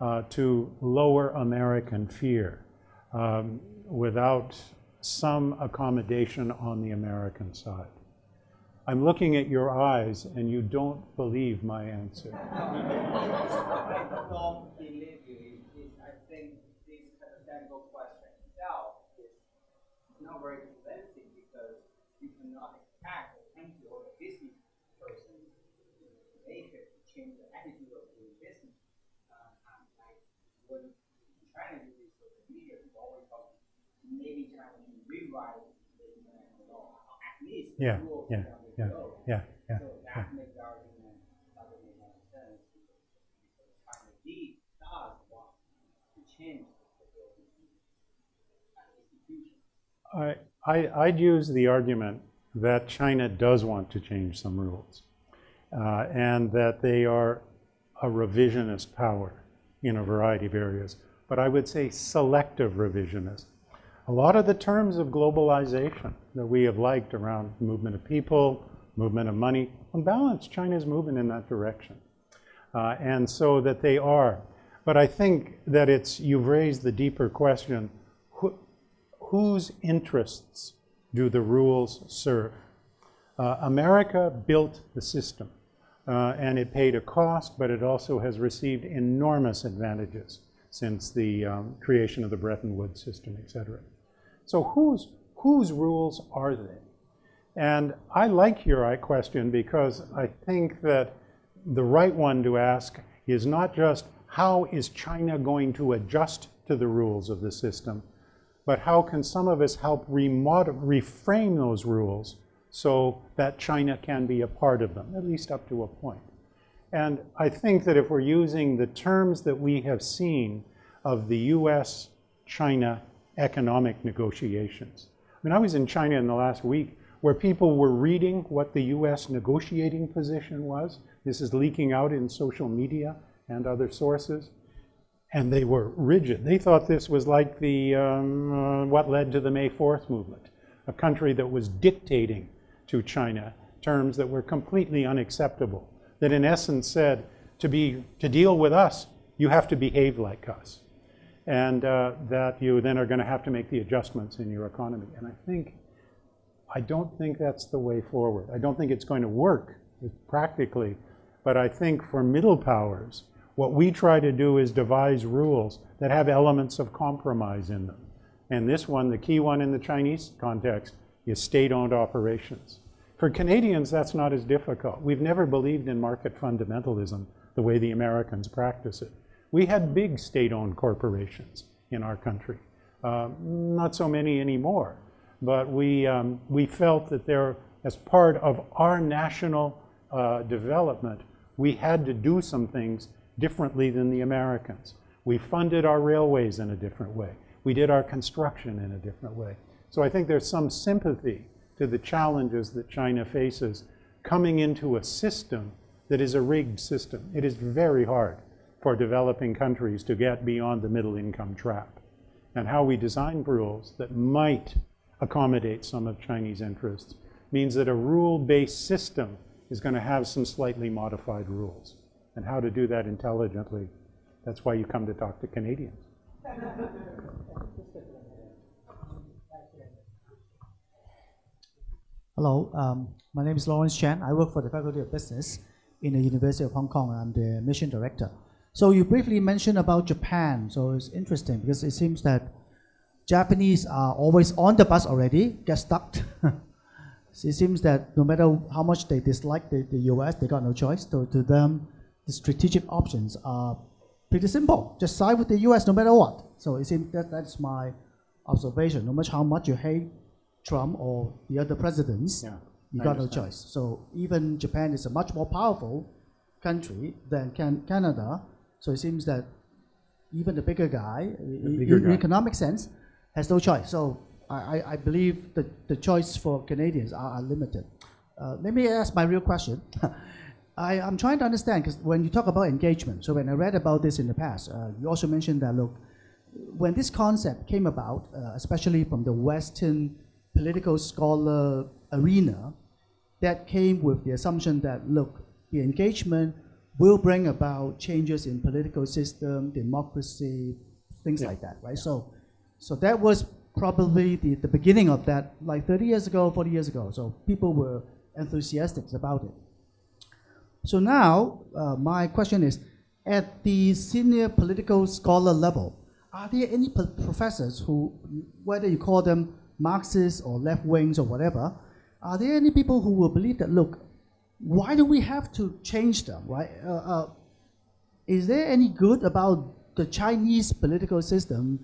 uh, to lower American fear um, without some accommodation on the American side. I'm looking at your eyes and you don't believe my answer. (laughs) I don't believe you. It- I think this hypothetical question itself is not very convincing because you cannot expect a country or a business person to make it to change the attitude of doing business. Uh, and like when China uses social media, people always talk, maybe China can rewrite the international law, at least Yeah, yeah, yeah, yeah, yeah, So yeah. that makes the argument doesn't make any sense because China indeed does want to change the building and institution. I, I, I'd use the argument that China does want to change some rules uh, and that they are a revisionist power in a variety of areas. But I would say selective revisionist. A lot of the terms of globalization that we have liked around movement of people, movement of money, on balance, China is moving in that direction. Uh, and so that they are. But I think that it's, you've raised the deeper question, whose interests do the rules serve? Uh, America built the system, uh, and it paid a cost, but it also has received enormous advantages since the um, creation of the Bretton Woods system, et cetera. So whose, whose rules are they? And I like your question because I think that the right one to ask is not just how is China going to adjust to the rules of the system, but how can some of us help reframe those rules so that China can be a part of them, at least up to a point. And I think that if we're using the terms that we have seen of the US China economic negotiations. I mean, I was in China in the last week where people were reading what the US negotiating position was. This is leaking out in social media and other sources. And they were rigid. They thought this was like the, um, uh, what led to the May 4th movement, a country that was dictating to China terms that were completely unacceptable, that in essence said, to, be, to deal with us, you have to behave like us. And uh, that you then are going to have to make the adjustments in your economy. And I think, I don't think that's the way forward. I don't think it's going to work practically. But I think for middle powers, what we try to do is devise rules that have elements of compromise in them. And this one, the key one in the Chinese context, is state-owned operations. For Canadians, that's not as difficult. We've never believed in market fundamentalism the way the Americans practice it. We had big state-owned corporations in our country. Uh, not so many anymore, but we, um, we felt that there, as part of our national uh, development, we had to do some things differently than the Americans. We funded our railways in a different way. We did our construction in a different way. So I think there's some sympathy to the challenges that China faces coming into a system that is a rigged system. It is very hard for developing countries to get beyond the middle income trap. And how we design rules that might accommodate some of Chinese interests means that a rule-based system is going to have some slightly modified rules. And how to do that intelligently, that's why you come to talk to Canadians. Hello, um, my name is Lawrence Chan. I work for the Faculty of Business in the University of Hong Kong. I'm the mission director. So you briefly mentioned about Japan. So it's interesting because it seems that Japanese are always on the bus already, get stuck. (laughs) it seems that no matter how much they dislike the, the US, they got no choice. So to them, the strategic options are pretty simple. Just side with the US no matter what. So it seems that that's my observation. No matter how much you hate Trump or the other presidents, Yeah, you I got no choice. So even Japan is a much more powerful country than can Canada. So it seems that even the bigger guy, i- bigger in guy. economic sense, has no choice. So I, I, believe the, the choice for Canadians are, are limited. Uh, let me ask my real question. (laughs) I, I'm trying to understand because when you talk about engagement, so when I read about this in the past, uh, you also mentioned that look, when this concept came about, uh, especially from the Western political scholar arena, that came with the assumption that look, the engagement will bring about changes in political system, democracy, things like that, right? So, so that was probably the, the beginning of that, like 30 years ago, 40 years ago. So people were enthusiastic about it. So now, uh, my question is, at the senior political scholar level, are there any professors who, whether you call them Marxists or left wings or whatever, are there any people who will believe that, look, why do we have to change them, right? Uh, uh, is there any good about the Chinese political system,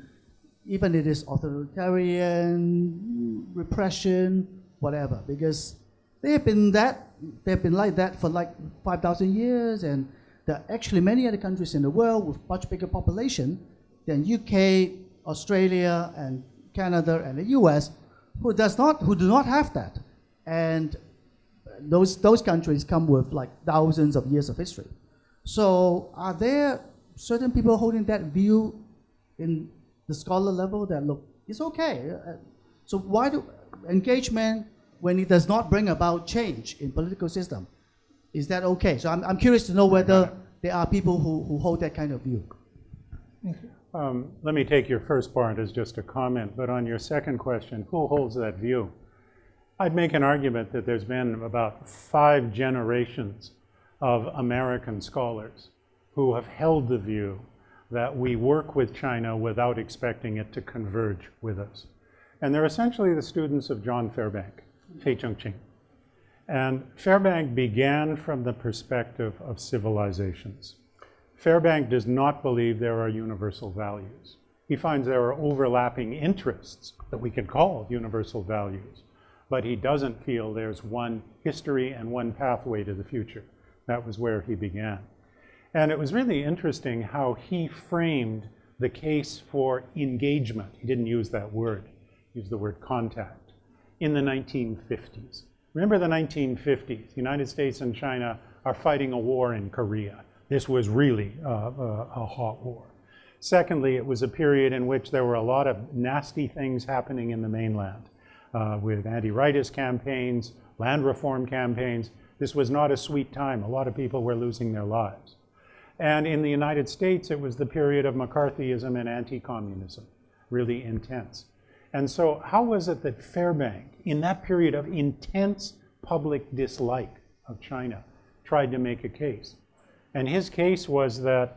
even if it is authoritarian, repression, whatever? Because they have been that, they've been like that for like 5,000 years, and there are actually many other countries in the world with much bigger population than UK, Australia, and Canada, and the US, who does not, who do not have that, and those those countries come with like thousands of years of history. So, are there certain people holding that view in the scholar level that look, it's okay. uh, So why do engagement when it does not bring about change in political system, is that okay? So I'm, I'm curious to know whether there are people who, who hold that kind of view. Um, let me take your first part as just a comment, but on your second question, who holds that view? I'd make an argument that there's been about five generations of American scholars who have held the view that we work with China without expecting it to converge with us. And they're essentially the students of John Fairbank, Fei Zhengqing. And Fairbank began from the perspective of civilizations. Fairbank does not believe there are universal values. He finds there are overlapping interests that we could call universal values, but he doesn't feel there's one history and one pathway to the future. That was where he began. And it was really interesting how he framed the case for engagement. He didn't use that word, he used the word contact in the 1950s. Remember the 1950s, the United States and China are fighting a war in Korea. This was really uh, a, a hot war. Secondly, it was a period in which there were a lot of nasty things happening in the mainland uh, with anti-rightist campaigns, land reform campaigns. This was not a sweet time. A lot of people were losing their lives. And in the United States, it was the period of McCarthyism and anti-communism, really intense. And so how was it that Fairbank, in that period of intense public dislike of China, tried to make a case? And his case was that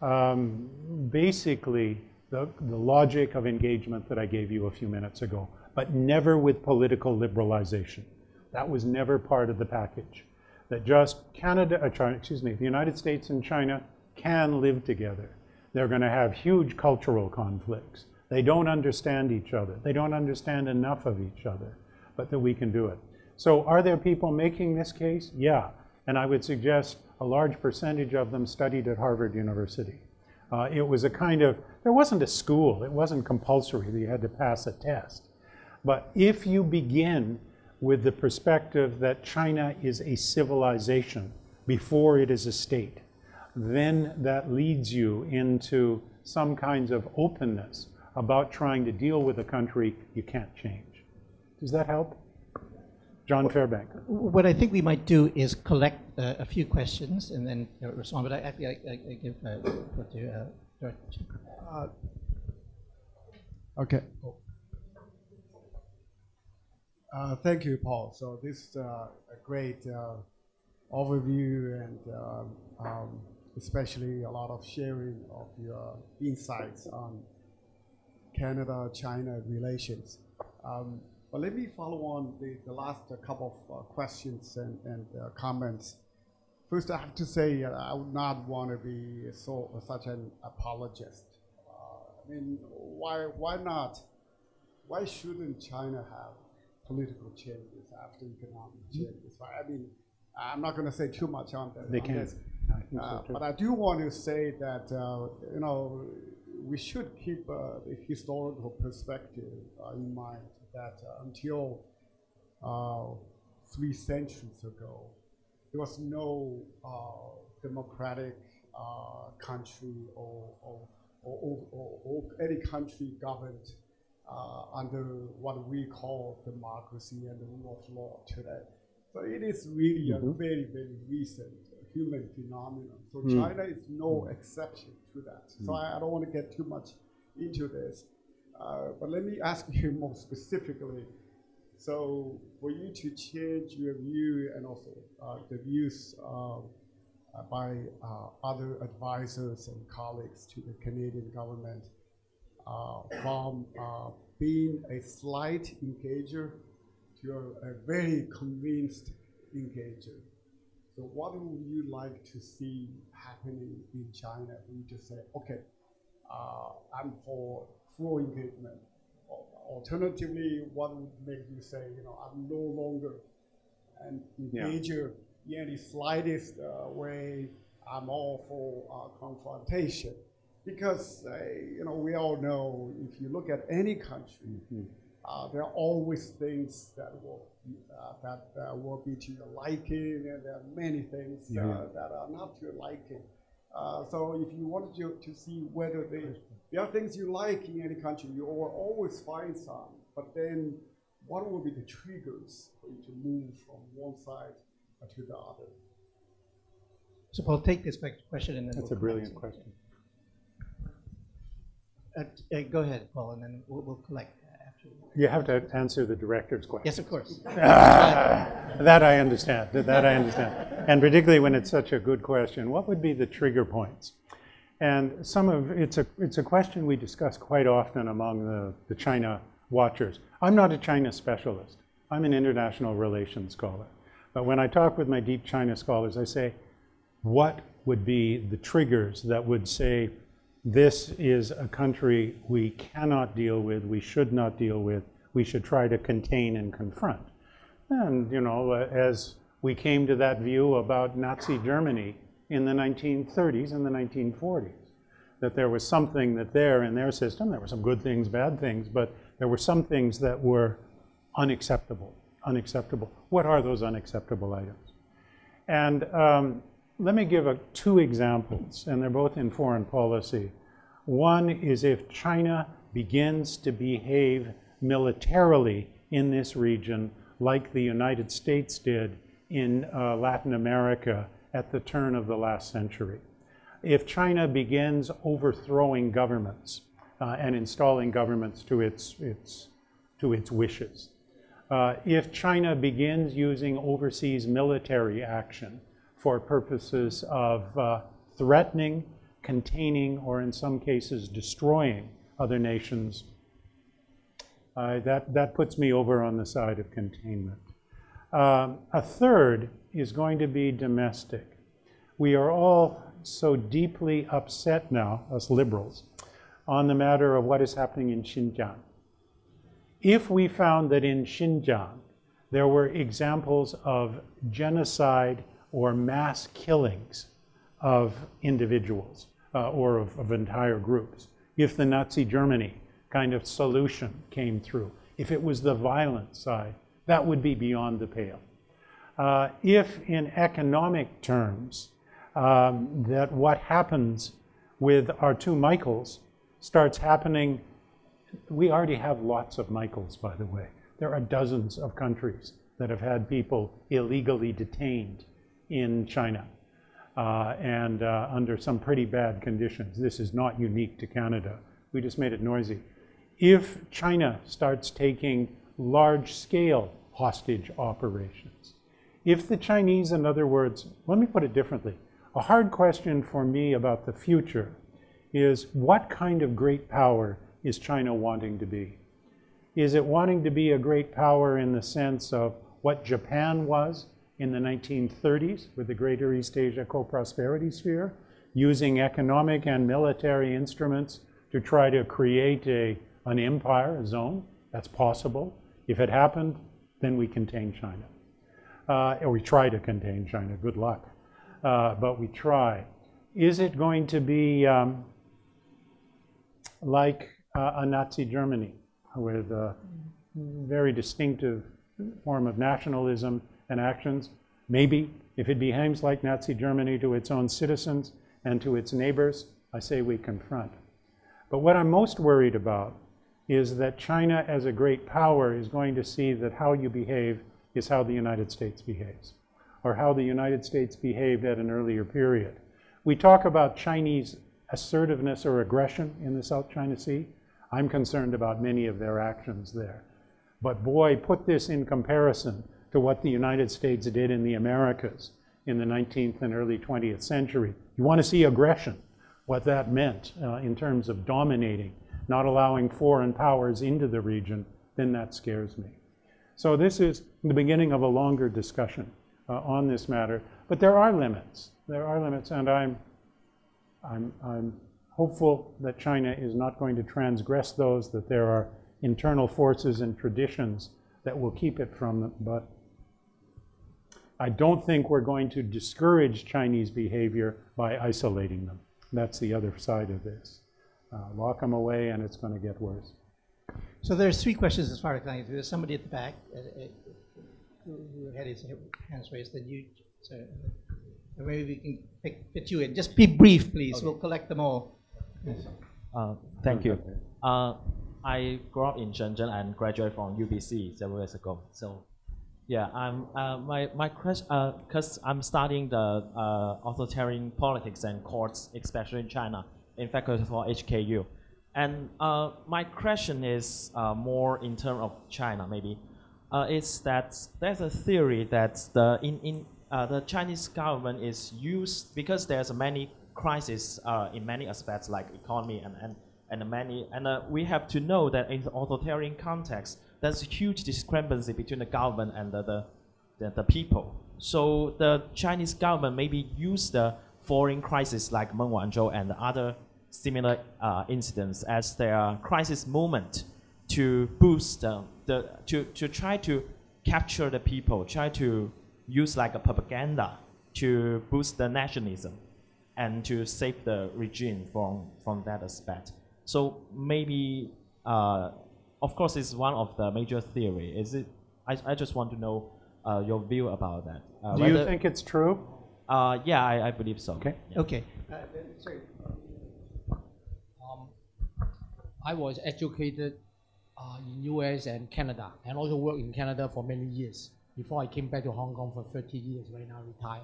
um, basically the, the logic of engagement that I gave you a few minutes ago, but never with political liberalization. That was never part of the package. That just Canada, uh, China, excuse me, the United States and China can live together. They're going to have huge cultural conflicts. They don't understand each other. They don't understand enough of each other, but that we can do it. So are there people making this case? Yeah. And I would suggest a large percentage of them studied at Harvard University. Uh, it was a kind of, there wasn't a school, it wasn't compulsory that you had to pass a test. But if you begin with the perspective that China is a civilization before it is a state, then that leads you into some kinds of openness about trying to deal with a country you can't change. Does that help? John Fairbank. What I think we might do is collect uh, a few questions and then uh, respond. But I, actually, I, I, I give uh, floor to uh, Director Chen. Okay. Uh, thank you, Paul. So this is uh, a great uh, overview and um, um, especially a lot of sharing of your insights on Canada-China relations. Um, but let me follow on the, the last couple of uh, questions and, and uh, comments. First, I have to say uh, I would not want to be so such an apologist. Uh, I mean, why why not? Why shouldn't China have political changes after economic changes? I mean, I'm not going to say too much on that. They can. but I do want to say that uh, you know we should keep uh, the historical perspective uh, in mind. That uh, until uh, three centuries ago, there was no uh, democratic uh, country or, or, or, or, or any country governed uh, under what we call democracy and the rule of law today. So it is really a very, very recent human phenomenon. So China is no exception to that. So I, I don't want to get too much into this. Uh, but let me ask (laughs) you more specifically. So for you to change your view and also uh, the views um, uh, by uh, other advisors and colleagues to the Canadian government uh, from uh, being a slight engager to a, a very convinced engager. So what would you like to see happening in China? You just say, okay, uh, I'm for full engagement. Alternatively, what would make you say, you know, I'm no longer an Yeah. in any slightest uh, way. I'm all for uh, confrontation. Because, uh, you know, we all know if you look at any country, uh, there are always things that will uh, that uh, will be to your liking, and there are many things Yeah. uh, that are not to your liking. Uh, so if you wanted to, to see whether they, there are things you like in any country, you will always find some. But then, what will be the triggers for you to move from one side to the other? So Paul, take this back to question and then That's we'll a brilliant question. Uh, uh, go ahead, Paul, and then we'll, we'll collect after. You have to answer the director's question. Yes, of course. (laughs) Ah, that I understand. That I understand. And particularly when it's such a good question, what would be the trigger points? And some of it's a it's a question we discuss quite often among the, the China watchers. I'm not a China specialist. I'm an international relations scholar. But when I talk with my deep China scholars, I say, what would be the triggers that would say this is a country we cannot deal with, we should not deal with, we should try to contain and confront. And, you know, as we came to that view about Nazi Germany in the 1930s and the 1940s, that there was something that there in their system, there were some good things, bad things, but there were some things that were unacceptable, unacceptable. What are those unacceptable items? And um, let me give a, two examples, and they're both in foreign policy. One is if China begins to behave militarily in this region like the United States did in uh, Latin America at the turn of the last century. If China begins overthrowing governments uh, and installing governments to its, its, to its wishes, uh, if China begins using overseas military action for purposes of uh, threatening, containing, or in some cases destroying other nations, uh, that, that puts me over on the side of containment. Um, a third is going to be domestic. We are all so deeply upset now, us liberals, on the matter of what is happening in Xinjiang. If we found that in Xinjiang there were examples of genocide or mass killings of individuals uh, or of, of entire groups, if the Nazi Germany kind of solution came through, if it was the violent side, that would be beyond the pale. Uh, if in economic terms, um, that what happens with our two Michaels starts happening we already have lots of Michaels, by the way. There are dozens of countries that have had people illegally detained in China uh, and uh, under some pretty bad conditions. This is not unique to Canada. We just made it noisy. If China starts taking large scale hostage operations, if the Chinese, in other words, let me put it differently, a hard question for me about the future is what kind of great power is China wanting to be? Is it wanting to be a great power in the sense of what Japan was in the 1930s with the Greater East Asia Co-Prosperity Sphere, using economic and military instruments to try to create a, an empire, a zone? That's possible. If it happened, then we contain China. Uh, or we try to contain China, good luck. Uh, but we try. Is it going to be um, like uh, a Nazi Germany with a very distinctive form of nationalism and actions. Maybe if it behaves like Nazi Germany to its own citizens and to its neighbors, I say we confront. But what I'm most worried about is that China as a great power is going to see that how you behave is how the United States behaves, or how the United States behaved at an earlier period. We talk about Chinese assertiveness or aggression in the South China Sea. I'm concerned about many of their actions there. But boy, put this in comparison to what the United States did in the Americas in the 19th and early 20th century. You want to see aggression, what that meant uh, in terms of dominating, not allowing foreign powers into the region, then that scares me. So this is the beginning of a longer discussion uh, on this matter. But there are limits. There are limits, and I'm, I'm, I'm hopeful that China is not going to transgress those, that there are internal forces and traditions that will keep it from them. But I don't think we're going to discourage Chinese behavior by isolating them. That's the other side of this. Uh, lock them away and it's going to get worse. So there's three questions as far as I can. There's somebody at the back uh, uh, who, who had his hands raised. Then you, so uh, maybe we can pick, fit you in. Just be brief, please. Okay. We'll collect them all. Uh, thank you. Uh, I grew up in Shenzhen and graduated from UBC several years ago. So, yeah, I'm uh, my my question because I'm studying the uh, authoritarian politics and courts, especially in China, in faculty for HKU, and uh, my question is uh, more in terms of China maybe. Uh, is that there's a theory that the in in uh, the Chinese government is used because there's many crises uh, in many aspects like economy and, and, and many and uh, we have to know that in the authoritarian context there's a huge discrepancy between the government and the, the, the, the people so the Chinese government maybe use the foreign crisis like Meng Wanzhou and other similar uh, incidents as their crisis moment to boost the, the to, to try to capture the people try to use like a propaganda to boost the nationalism and to save the regime from, from that aspect. So maybe, uh, of course, it's one of the major theory. Is it? I, I just want to know uh, your view about that. Uh, Do you think it's true? Uh, yeah, I, I believe so. Okay. Yeah. Okay. Uh, sorry. Um, I was educated uh, in US and Canada, and also worked in Canada for many years before I came back to Hong Kong for 30 years. Right now, retired.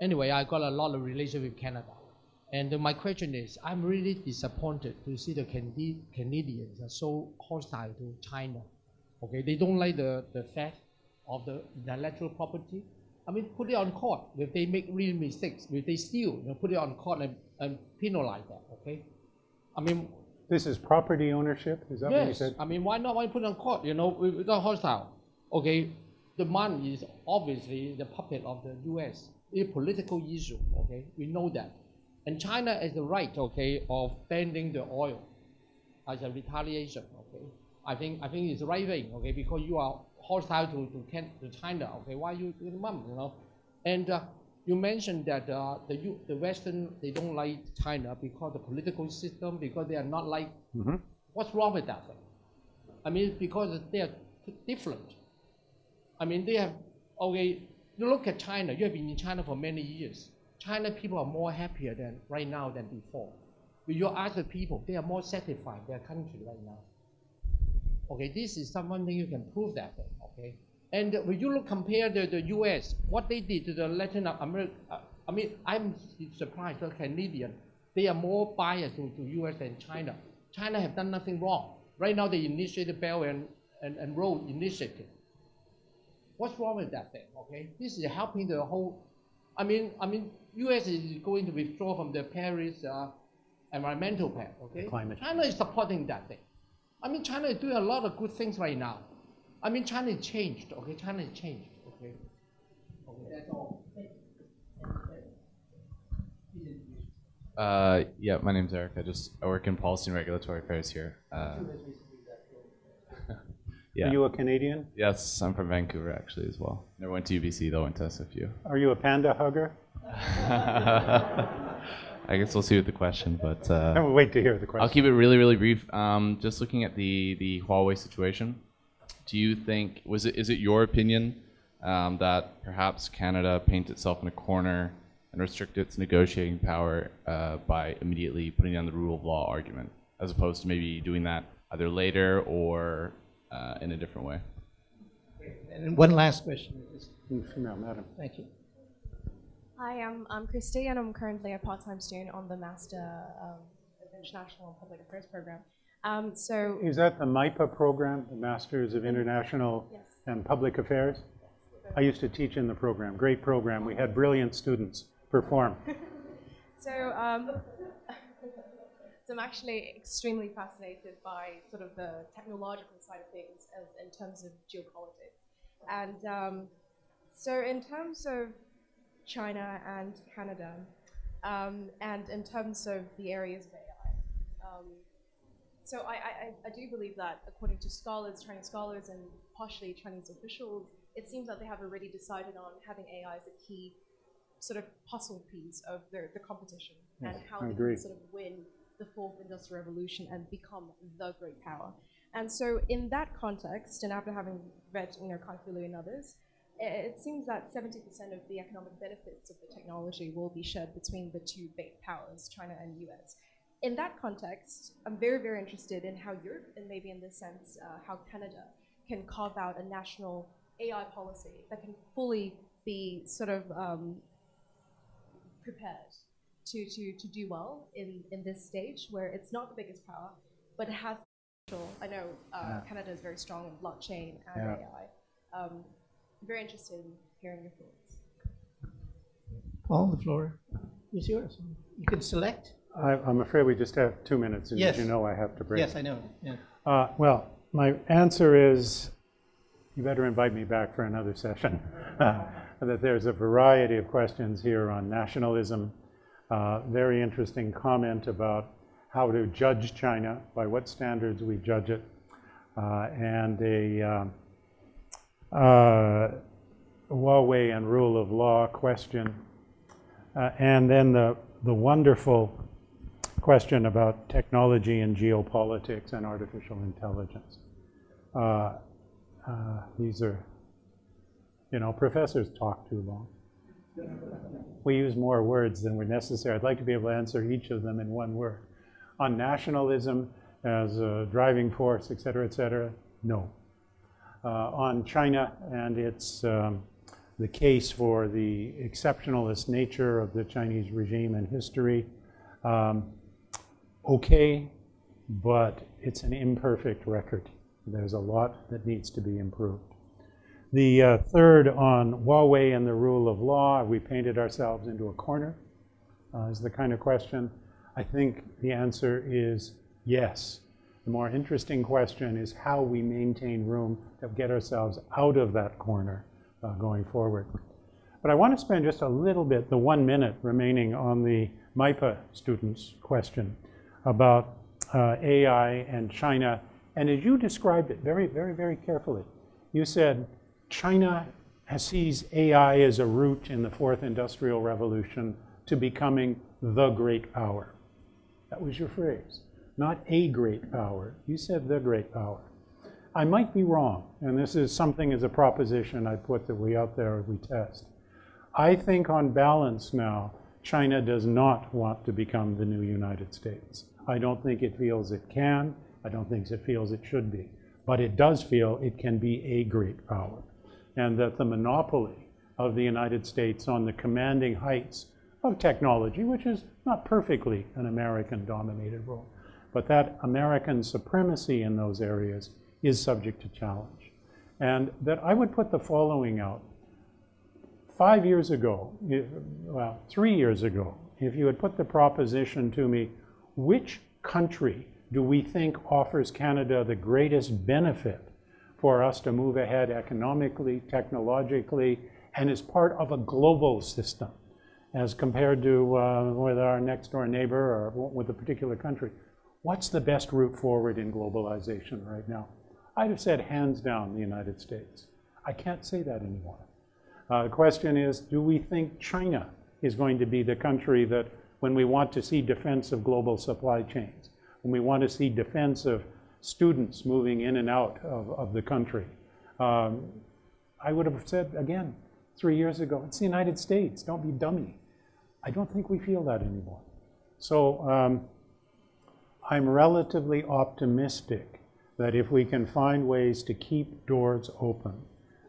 Anyway, I got a lot of relation with Canada, and my question is, I'm really disappointed to see the Canadians are so hostile to China. Okay, they don't like the the fact of the intellectual property. I mean, put it on court. If they make real mistakes, if they steal, you know, put it on court and, and penalize that. Okay. I mean, This is property ownership? Is that what you yes. said? I mean, why not? Why put it on court? You know, we- without hostile. Okay. The money is obviously the puppet of the U.S. It's a political issue. Okay, we know that. And China has the right, okay, of banning the oil as a retaliation. Okay, I think I think it's the right thing. Okay, because you are hostile to to, Can- to China. Okay, why you the mum? You know, and uh, you mentioned that uh, the U- the Western they don't like China because the political system because they are not like. Mhm. What's wrong with that thing? I mean, because they are different. I mean, they have okay. You look at China. You have been in China for many years. China people are more happier than right now than before. When you ask the people, they are more satisfied their country right now. Okay, this is some one thing you can prove that. Okay, and when you look compare the, the U.S. what they did to the Latin America, uh, I mean, I'm surprised the Canadian they are more biased to, to U.S. than China. China have done nothing wrong. Right now they initiated Belt and, and, and Road Initiative. What's wrong with that thing? Okay, this is helping the whole. I mean, I mean, U.S. is going to withdraw from the Paris uh, Environmental Pact. Okay, Climate China is supporting that thing. I mean, China is doing a lot of good things right now. I mean, China is changed. Okay, China is changed. Okay, okay, that's all. Uh, yeah, my name's Eric. I just I work in policy and regulatory affairs here. Uh, yeah. Are you a Canadian? yes, I'm from Vancouver actually as well. Never went to UBC though. Went to SFU. Are you a panda hugger? (laughs) I guess we'll see with the question, but uh, I will wait to hear the question. I'll keep it really, really brief. Um, just looking at the the Huawei situation, do you think was it is it your opinion um, that perhaps Canada paint itself in a corner and restrict its negotiating power uh, by immediately putting down the rule of law argument, as opposed to maybe doing that either later or uh, in a different way. And one last question. Female, madam. Thank you. Hi, I'm, I'm Christy, and I'm currently a part-time student on the Master um, of International Public Affairs program. Um, so, Is that the MIPA program, the Masters of International Yes. and Public Affairs? I used to teach in the program. Great program. We had brilliant students perform. (laughs) so, um, so I'm actually extremely fascinated by sort of the technological side of things as, in terms of geopolitics. And um, so, in terms of China and Canada, um, and in terms of the areas of AI. Um, so I, I, I do believe that according to scholars, Chinese scholars, and partially Chinese officials, it seems that they have already decided on having AI as a key sort of puzzle piece of the, the competition and how I they agree. can sort of win the fourth industrial revolution and become the great power. And so in that context, and after having read, you know, Kai Fu Lee and others, it, it seems that 70% of the economic benefits of the technology will be shared between the two big powers, China and US. In that context, I'm very, very interested in how Europe, and maybe in this sense, uh, how Canada can carve out a national AI policy that can fully be sort of um, prepared to, to, to do well in, in this stage where it's not the biggest power, but it has potential. I know uh, Yeah. Canada is very strong in blockchain and Yeah. AI. Um, very interested in hearing your thoughts. Paul, the floor is yours. You can select. I, I'm afraid we just have two minutes, and Yes. you know, I have to break. Yes, I know. Yeah. Uh, well, my answer is you better invite me back for another session. (laughs) That there's a variety of questions here on nationalism. Uh, very interesting comment about how to judge China, by what standards we judge it, uh, and a um, uh, Huawei and rule of law question, uh, and then the, the wonderful question about technology and geopolitics and artificial intelligence. Uh, uh, these are, you know, professors talk too long. We use more words than were necessary. I'd like to be able to answer each of them in one word. On nationalism as a driving force, et cetera, et cetera, no. Uh, on China and its um, the case for the exceptionalist nature of the Chinese regime and history, um, okay, but it's an imperfect record. There's a lot that needs to be improved. The uh, third on Huawei and the rule of law, we painted ourselves into a corner, uh, is the kind of question. I think the answer is yes. The more interesting question is how we maintain room to get ourselves out of that corner uh, going forward. But I want to spend just a little bit, the one minute remaining on the MIPA students' question about uh, AI and China. And as you described it very, very, very carefully, you said China sees AI as a route in the fourth industrial revolution to becoming the great power. That was your phrase. Not a great power. You said the great power. I might be wrong, and this is something as a proposition I put that we out there we test. I think on balance now, China does not want to become the new United States. I don't think it feels it can. I don't think it feels it should be. But it does feel it can be a great power. And that the monopoly of the United States on the commanding heights of technology, which is not perfectly an American dominated role, but that American supremacy in those areas is subject to challenge. And that I would put the following out. Five years ago, well, three years ago, if you had put the proposition to me, which country do we think offers Canada the greatest benefit for us to move ahead economically, technologically, and as part of a global system, as compared to uh, with our next door neighbor or with a particular country? What's the best route forward in globalization right now? I'd have said hands down the United States. I can't say that anymore. Uh, the question is, do we think China is going to be the country that, when we want to see defense of global supply chains, when we want to see defense of students moving in and out of, of the country, um, I would have said again three years ago, it's the United States. Don't be dummy. I don't think we feel that anymore. So um, I'm relatively optimistic that if we can find ways to keep doors open,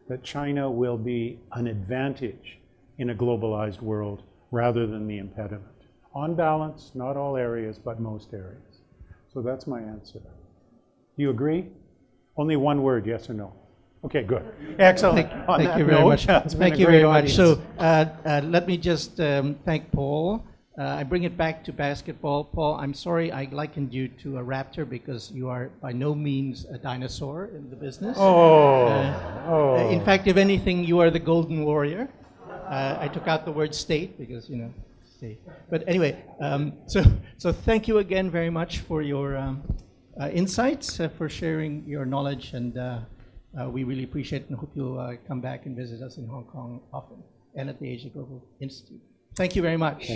that China will be an advantage in a globalized world rather than the impediment. On balance, not all areas, but most areas. So that's my answer. You agree? Only one word, yes or no. Okay, good. Excellent. Thank, thank you very note, much. Thank you great very much. So uh, uh, let me just um, thank Paul. Uh, I bring it back to basketball. Paul, I'm sorry I likened you to a raptor because you are by no means a dinosaur in the business. Oh, Uh, oh. uh, in fact, if anything, you are the golden warrior. Uh, I took out the word state because, you know, state. But anyway, um, so, so thank you again very much for your um, insights, uh, for sharing your knowledge, and uh, uh, we really appreciate it and hope you'll uh, come back and visit us in Hong Kong often and at the Asia Global Institute. Thank you very much.